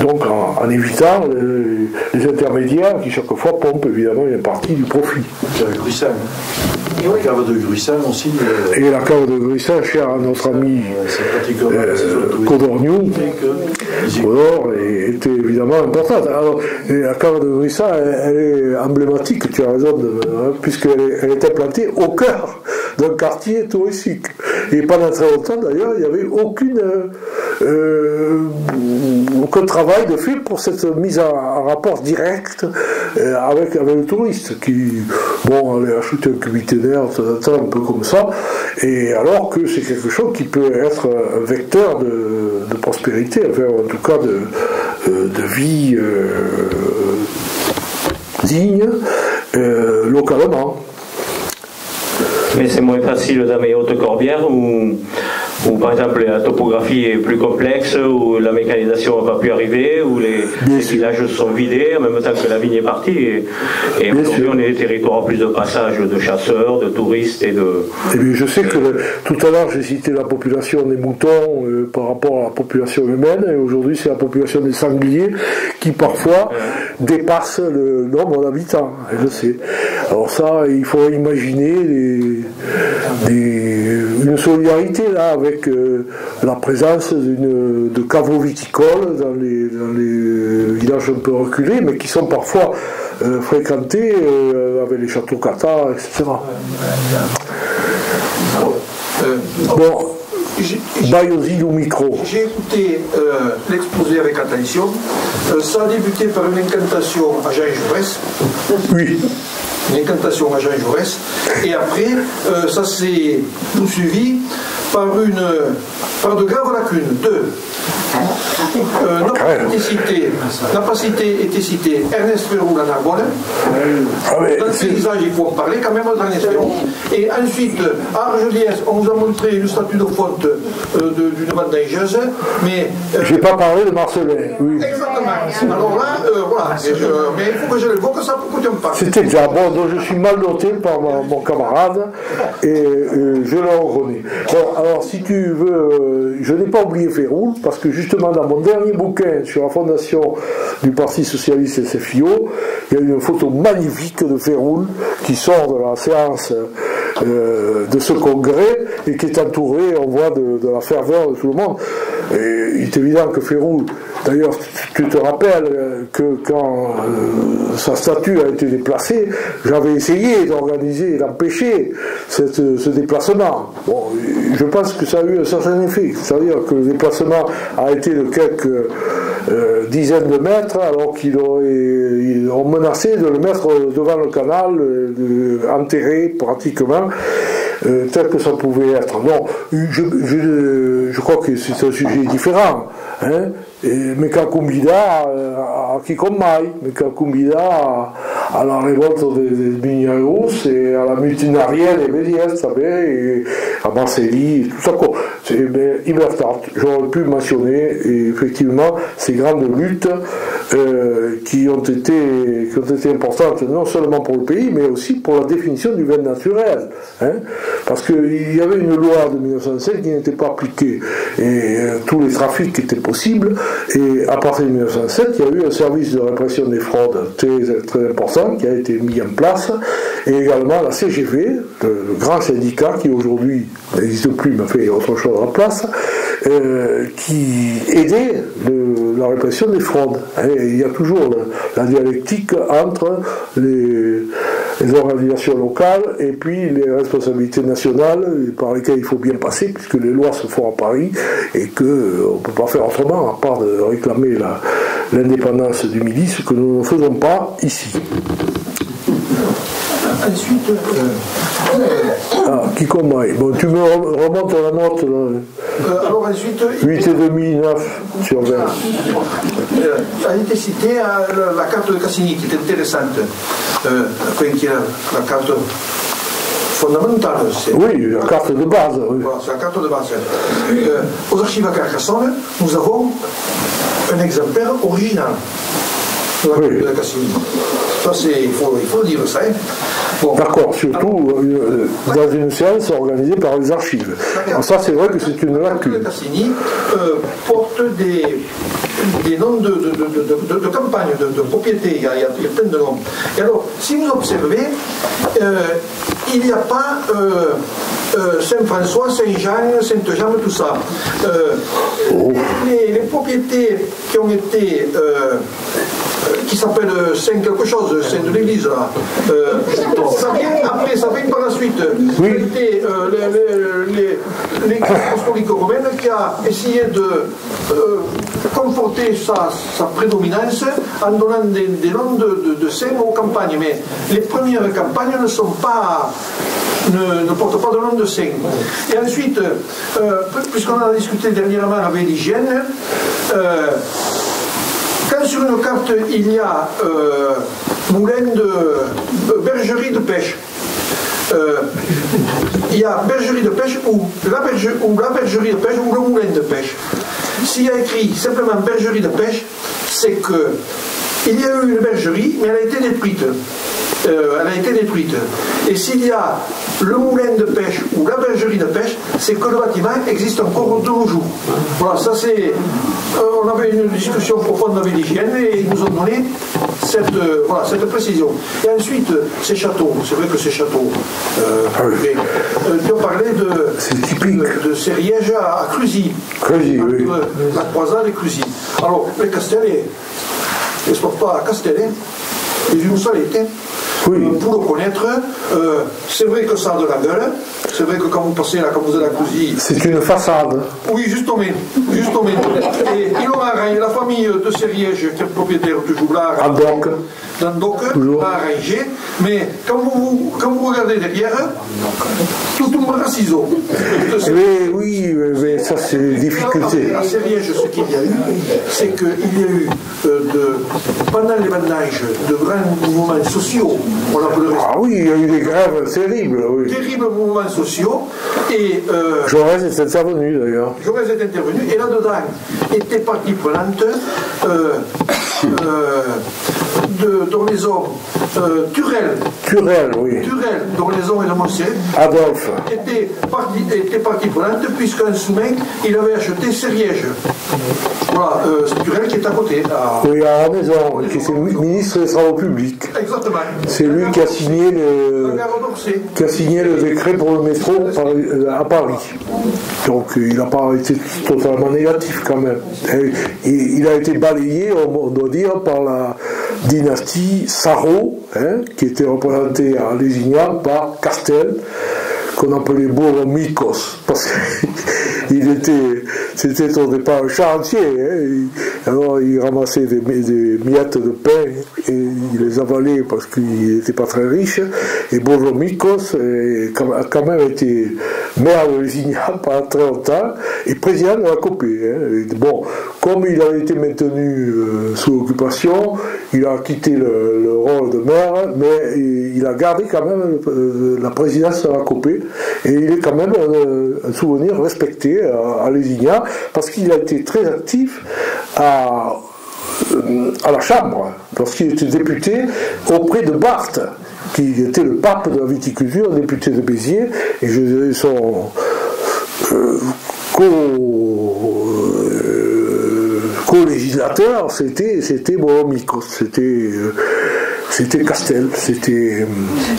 Donc en, évitant les, intermédiaires qui chaque fois pompent évidemment une partie du profit. Et la cave de Gruissin aussi. Euh, Et la cave de Gruissin, chère à notre ami euh, Codorniou, Codor était évidemment importante. Alors, la cave de Gruissin, elle, est emblématique, tu as raison, hein, puisqu'elle elle est implantée au cœur d'un quartier touristique. Et pendant très longtemps d'ailleurs, il n'y avait aucune, euh, aucun travail de fait pour cette mise en, rapport direct euh, avec, avec le touriste qui, bon, allait acheter un cubité d'air, un peu comme ça, et alors que c'est quelque chose qui peut être un vecteur de, prospérité, en tout cas de, euh, vie digne localement. Mais c'est moins facile dans mes hautes corbières où où par exemple la topographie est plus complexe, où la mécanisation n'a pas pu arriver, où les, villages sont vidés en même temps que la vigne est partie. Et, aujourd'hui, on est des territoires plus de passage de chasseurs, de touristes et de. Et eh je sais que tout à l'heure, j'ai cité la population des moutons euh, par rapport à la population humaine, et aujourd'hui, c'est la population des sangliers qui parfois dépasse le nombre d'habitants. Je sais. Alors, ça, il faut imaginer une solidarité là avec avec euh, la présence de caveaux viticoles dans les, villages un peu reculés, mais qui sont parfois euh, fréquentés euh, avec les châteaux Cata, etc. bon, au micro. J'ai écouté l'exposé avec attention. ça a débuté par une incantation à Jean Jaurès. Oui. Une incantation à Jean Jaurès. Et après, ça s'est poursuivi par, une, par de graves lacunes. Deux, euh, n'a pas, cité, été cité Ernest Ferrou la Narbonne. Ah Dans le paysage, il faut en parler quand même dans Et ensuite, à Argeliès, on vous a montré le statut de faute euh, d'une bande vendangeuse, mais. Euh, J'ai pas parlé de Marcelin. Oui. Exactement. Alors là, euh, voilà. mais il faut que je le vois que ça pour que tu me C'était déjà bon, donc je suis mal noté par mon, camarade et je le reconnais. Bon, alors si tu veux, je n'ai pas oublié Ferrou parce que juste justement dans mon dernier bouquin sur la fondation du Parti Socialiste SFIO, il y a une photo magnifique de Féroul qui sort de la séance euh, de ce congrès et qui est entouré, on voit, de, la ferveur de tout le monde. Et il est évident que Féroul, d'ailleurs, tu te rappelles que quand euh, sa statue a été déplacée, j'avais essayé d'organiser d'empêcher ce déplacement. Bon, je pense que ça a eu un certain effet, c'est-à-dire que le déplacement a été de quelques euh, dizaines de mètres, alors qu'ils ont menacé de le mettre devant le canal, enterré pratiquement, euh, tel que ça pouvait être. Non, je, crois que c'est un sujet différent. Hein mais Kakumbida a chi con mai, Kakumbida à la révolte des, minéraux et à la multinarienne et savez, et à Marseille, tout ça. C'est tard. J'aurais pu mentionner effectivement ces grandes luttes euh, qui, ont été, qui ont été importantes non seulement pour le pays, mais aussi pour la définition du vin naturel. Hein, parce qu'il y avait une loi de 1907 qui n'était pas appliquée et euh, tous les trafics étaient possibles. Et à partir de 1907, il y a eu un service de répression des fraudes très, très important qui a été mis en place et également la CGV, le, grand syndicat qui aujourd'hui n'existe plus mais fait autre chose en place, euh, qui aidait la répression des fraudes. Il y a toujours la dialectique entre les, organisations locales et puis les responsabilités nationales par lesquelles il faut bien passer puisque les lois se font à Paris et qu'on euh, ne peut pas faire autrement à part de réclamer l'indépendance du Midi, ce que nous ne faisons pas ici. Ensuite, euh, ah, qui commence Bon, tu me remontes la note. Là? Euh, alors ensuite. 8 et demi, 9 sur 20. Euh, a été cité euh, la carte de Cassini qui est intéressante. enfin, qui est la, carte fondamentale. Oui, la carte de base. Oui. Voilà, c'est la carte de base. aux archives à Carcassonne, nous avons un exemplaire original carte de Cassini. Ça, c'est, il, faut, il faut dire ça. Hein. D'accord, surtout euh, dans une séance organisée par les archives. Alors ça, c'est vrai que c'est une lacune. Cassini euh, porte des, des noms de, de, de, de campagne, de, propriétés, il y, a, il y, a, plein de noms. Et alors, si vous observez, euh, il n'y a pas Saint-François, Saint-Jean, Sainte-Jeanne, tout ça. Oh. Les, les, propriétés qui ont été qui s'appelle Saint quelque chose, Saint de l'Église. Euh, ça vient après, ça vient par la suite. Oui. C'était euh, l'Église apostolique romaine qui a essayé de euh, conforter sa, sa, prédominance en donnant des, des noms de, de, de saints aux campagnes. Mais les premières campagnes ne sont pas ne, ne, portent pas de nom de saint. Et ensuite, euh, puisqu'on a discuté dernièrement avec l'hygiène, euh, sur une carte il y a euh, moulin de euh, bergerie de pêche, euh, il y a bergerie de pêche ou la, ou la bergerie de pêche ou le moulin de pêche. S'il y a écrit simplement bergerie de pêche, c'est que il y a eu une bergerie, mais elle a été détruite. Euh, elle a été détruite. Et s'il y a le moulin de pêche ou la bergerie de pêche, c'est que le bâtiment existe encore de nos jours. Voilà, ça c'est. Euh, on avait une discussion profonde avec l'hygiène et ils nous ont donné cette, euh, voilà, cette précision. Et ensuite, ces châteaux, c'est vrai que ces châteaux. Ah tu as parlé de, de, de, ces rièges à, Clusy. Clusy, oui. La croisade et Clusy. Alors, les Castellets, les sports pas à Castellet, et une solité. Oui. Euh, pour le connaître, euh, c'est vrai que ça a de la gueule. C'est vrai que quand vous passez là, quand vous êtes à Cousy. C'est une façade. Oui, justement. justement. Et il aura la famille de Sériège, qui est propriétaire toujours là. À Doc. Dans Doc, va arranger. Mais quand vous, quand vous regardez derrière, tout tombe à ciseaux. Oui, oui, mais ça c'est une difficulté. À Sériège, ce qu'il y a eu, c'est qu'il y a eu, euh, de, pendant les bandages, de grands mouvements sociaux ah oui, il y a eu des grèves terribles. Oui. Terribles mouvements sociaux. Et, euh, Jaurès est intervenu d'ailleurs. Jaurès est intervenu et là-dedans était partie prenante euh, euh, de, dont les hommes euh, Turel. Turel, oui. Turel, dont les hommes et de Moncet. Adolphe. Était partie, était partie prenante puisqu'un sous il avait acheté Sériège. Voilà, euh, c'est qui est à côté. Oui, à la maison, qui est ministre des Travaux publics. Exactement. C'est lui qui a signé le, a signé le décret pour le métro euh, à Paris. Donc il n'a pas été totalement négatif quand même. il a été balayé, on doit dire, par la dynastie Sarro, hein, qui était représentée à Lézignan par Castel qu'on appelait Boromikos, parce qu'il <laughs> était, c'était au départ un charretier, hein, alors il ramassait des, miettes de pain et il les avalait parce qu'il n'était pas très riche, et Boromikos a quand même été maire de Lézignan <laughs> pendant très longtemps et président de la copée. Hein. Bon, comme il avait été maintenu euh, sous occupation, il a quitté le, rôle de maire, mais il a gardé quand même euh, la présidence de la copée et il est quand même un, souvenir respecté à, à parce qu'il a été très actif à, à la Chambre lorsqu'il était député auprès de Barthes qui était le pape de la viticulture, député de Béziers, et je son euh, co-législateur, c'était c'était c'était euh, c'était Castel, c'était. Euh,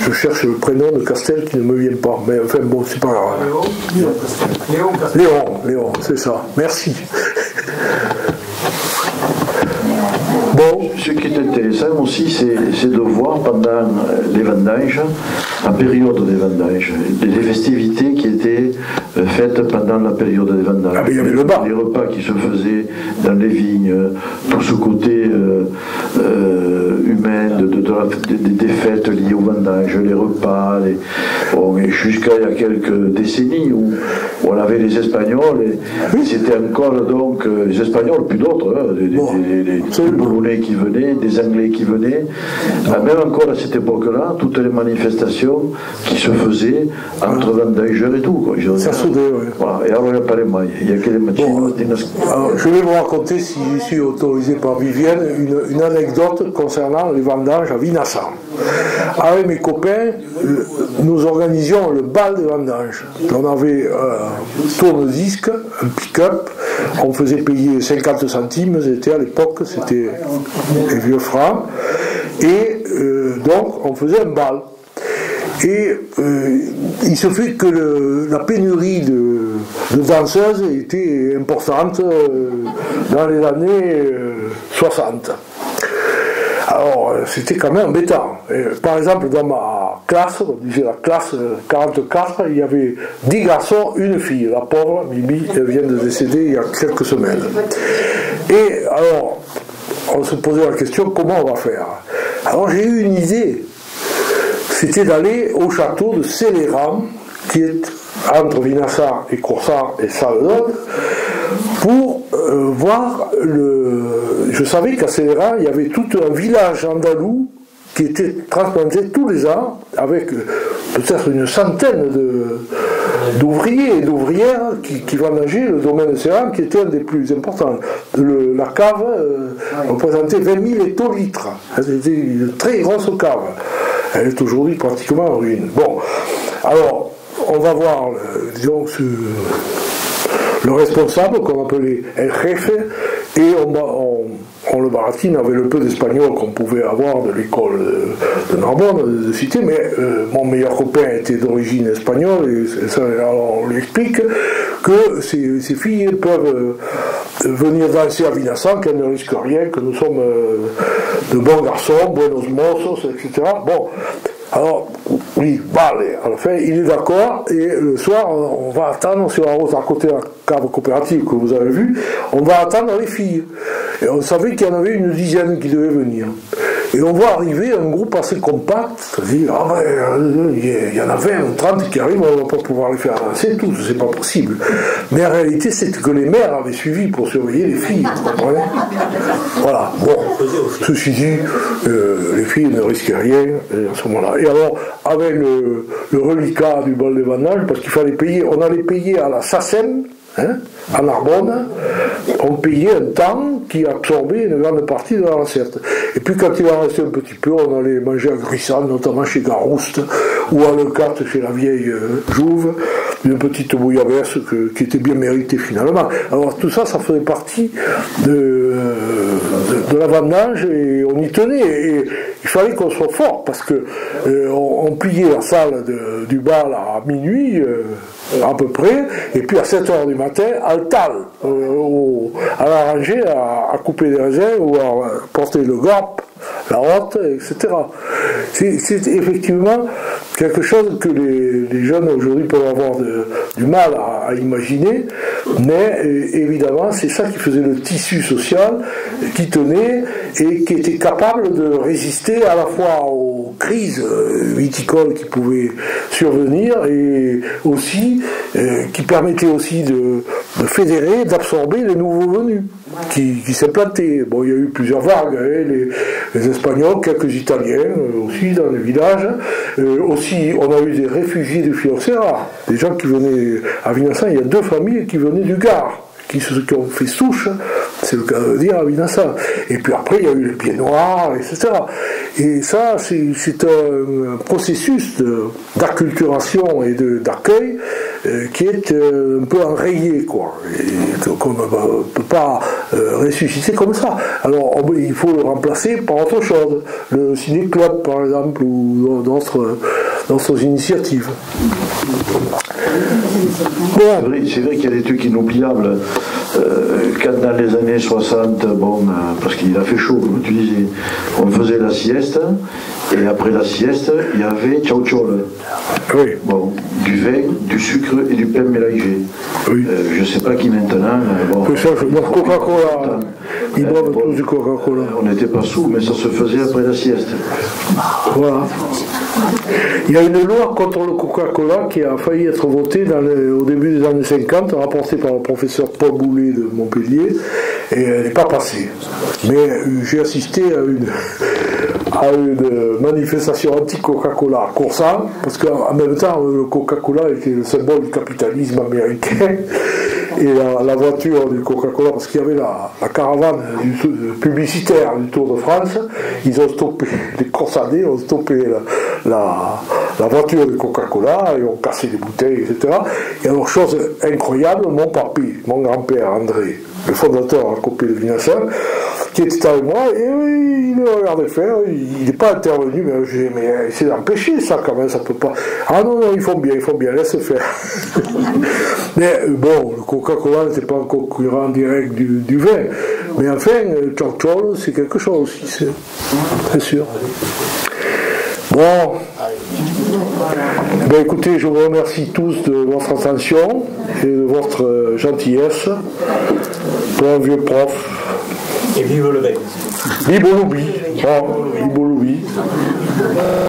je cherche le prénom de Castel qui ne me vient pas, mais enfin bon, c'est pas grave. Léon, Léon, Léon, Léon c'est ça. Merci. Ce qui est intéressant aussi, c'est de voir pendant les vendanges, en période des vendanges, des festivités qui étaient euh, faites pendant la période des vendanges. Ah, il y avait le. Les repas qui se faisaient dans les vignes, tout ce côté euh, euh, humain de, des fêtes liées aux vendanges, les repas, les... Bon, jusqu'à il y a quelques décennies où, on avait les Espagnols, et c'était encore donc les Espagnols, plus d'autres, hein, des, qui venaient, des Anglais qui venaient. Ah, même encore à cette époque-là, toutes les manifestations qui se faisaient entre vendangeurs et tout. Quoi. Voilà. Et alors, il n'y a pas les moyens. Il y a que les bon, Je vais vous raconter, si je suis autorisé par Vivienne, une, une anecdote concernant les vendanges à Vinassan. Avec mes copains, nous organisions le bal des vendanges. On avait un tourne-disque, un pick-up, on faisait payer 50 centimes, c'était à l'époque, c'était les vieux francs, et euh, donc on faisait un bal. Et euh, il se fait que la pénurie de, danseuses était importante euh, dans les années 60. Alors, c'était quand même embêtant. par exemple, dans ma classe, on disait la classe 44, il y avait 10 garçons, une fille. La pauvre, Mimi, vient de décéder il y a quelques semaines. Et alors, on se posait la question comment on va faire? Alors j'ai eu une idée. C'était d'aller au château de Céléran, qui est entre Vinassa et Coursard et Saledon, pour euh, voir le. Je savais qu'à Céléran, il y avait tout un village andalou qui était transplanté tous les ans avec euh, peut-être une centaine d'ouvriers et d'ouvrières qui, qui vendageaient le domaine de Céran, qui était un des plus importants. la cave euh, représentait 20 000 hectolitres. C'était une très grosse cave. Elle est aujourd'hui pratiquement en ruine. Bon, alors, on va voir, disons, le responsable qu'on appelait El Jefe, et on, le baratine avec le peu d'espagnol qu'on pouvait avoir de l'école de, Narbonne, de cité, mais euh, mon meilleur copain était d'origine espagnole, et ça, alors on lui explique que ces, filles peuvent euh, venir danser à Vinassan, qu'elles ne risquent rien, que nous sommes euh, de bons garçons, buenos mozos, etc. Bon, alors, oui, vale, à la fin, il est d'accord, et le soir, on va attendre sur la route à côté la cave coopérative que vous avez vue, on va attendre les filles. Et on savait qu'il y en avait une dizaine qui devaient venir. Et on voit arriver un groupe assez compact, c'est-à-dire, ah ben, il y en a 20 ou 30 qui arrivent, on ne va pas pouvoir les faire avancer tous, c'est pas possible. Mais en réalité, c'est que les mères avaient suivi pour surveiller les filles, Voilà, bon, ceci dit, euh, les filles ne risquaient rien à ce moment-là. Et alors, avec le, reliquat du bol de vendanges, parce qu'il fallait payer, on allait payer à la SACEM, hein, à Narbonne, on payait un temps qui absorbait une grande partie de la recette. Et puis quand il en restait un petit peu, on allait manger à Grissan, notamment chez Garouste, ou à Le carte chez la vieille euh, Jouve, une petite bouillabaisse qui était bien méritée finalement. Alors tout ça, ça faisait partie de, de, la vendange et on y tenait. Il fallait qu'on soit fort parce que euh, on, la salle du bal à minuit. Euh, à peu près, et puis à 7 h du matin, à tal, euh, à la rangée, à, couper des raisins ou à porter le gap la haute, etc. C'est effectivement quelque chose que les, jeunes aujourd'hui peuvent avoir du mal à, imaginer, mais euh, évidemment c'est ça qui faisait le tissu social qui tenait et qui était capable de résister à la fois aux crises euh, viticoles qui pouvaient survenir et aussi euh, qui permettait aussi de, fédérer, d'absorber les nouveaux venus qui, qui s'implantaient. Bon, il y a eu plusieurs vagues, hein, les, Espagnols, quelques Italiens euh, aussi dans les villages. Euh, aussi, on a eu des réfugiés de Filocera, des gens qui venaient à Vinassan, il y a deux familles qui venaient du Gard qui, ont fait souche, c'est le cas de dire à Vinassan. Et puis après, il y a eu les pieds noirs, etc. Et ça, c'est un processus d'acculturation et d'accueil euh, qui est euh, un peu enrayé, quoi, qu'on ne peut pas euh, ressusciter comme ça. Alors il faut le remplacer par autre chose, le ciné-club par exemple, ou d'autres initiatives. C'est vrai, qu'il y a des trucs inoubliables. Quand dans les années 60, bon, parce qu'il a fait chaud, comme tu disais, on faisait la sieste, et après la sieste, il y avait ciao Oui. Bon, du vin, du sucre et du pain mélangé. Oui. Euh, je ne sais pas qui maintenant. Bon, ça, Coca-Cola. Ils boivent tous du Coca-Cola. On n'était pas sous, mais ça se faisait après la sieste. Voilà. Il y a une loi contre le Coca-Cola qui a failli être votée dans au début des années 50, rapportée par le professeur Paul De Montpellier, et elle n'est pas passée. Mais j'ai assisté à une, <laughs> à une manifestation anti-Coca-Cola à parce qu'en même temps, le Coca-Cola était le symbole du capitalisme américain, <laughs> et la, voiture du Coca-Cola, parce qu'il y avait la, caravane publicitaire du Tour de France, ils ont stoppé, <laughs> les Corsanais ont stoppé la, voiture du Coca-Cola, et ont cassé des bouteilles, etc. Et alors, chose incroyable, mon papy, mon grand-père André, le fondateur à copie de Vinassan, qui était avec moi, et il me regardait faire, il n'est pas intervenu, mais j'ai dit, mais c'est d'empêcher ça quand même, ça peut pas. Ah non, non, ils font bien, ils font bien, laisse faire. <laughs> mais euh, bon, le Coca-Cola n'était pas un concurrent direct du, vin, mais enfin, Chorchol, c'est quelque chose aussi, c'est sûr. Bon. Ben, écoutez, je vous remercie tous de votre attention et de votre euh, gentillesse pour un vieux prof. Et vive le vin. Vive le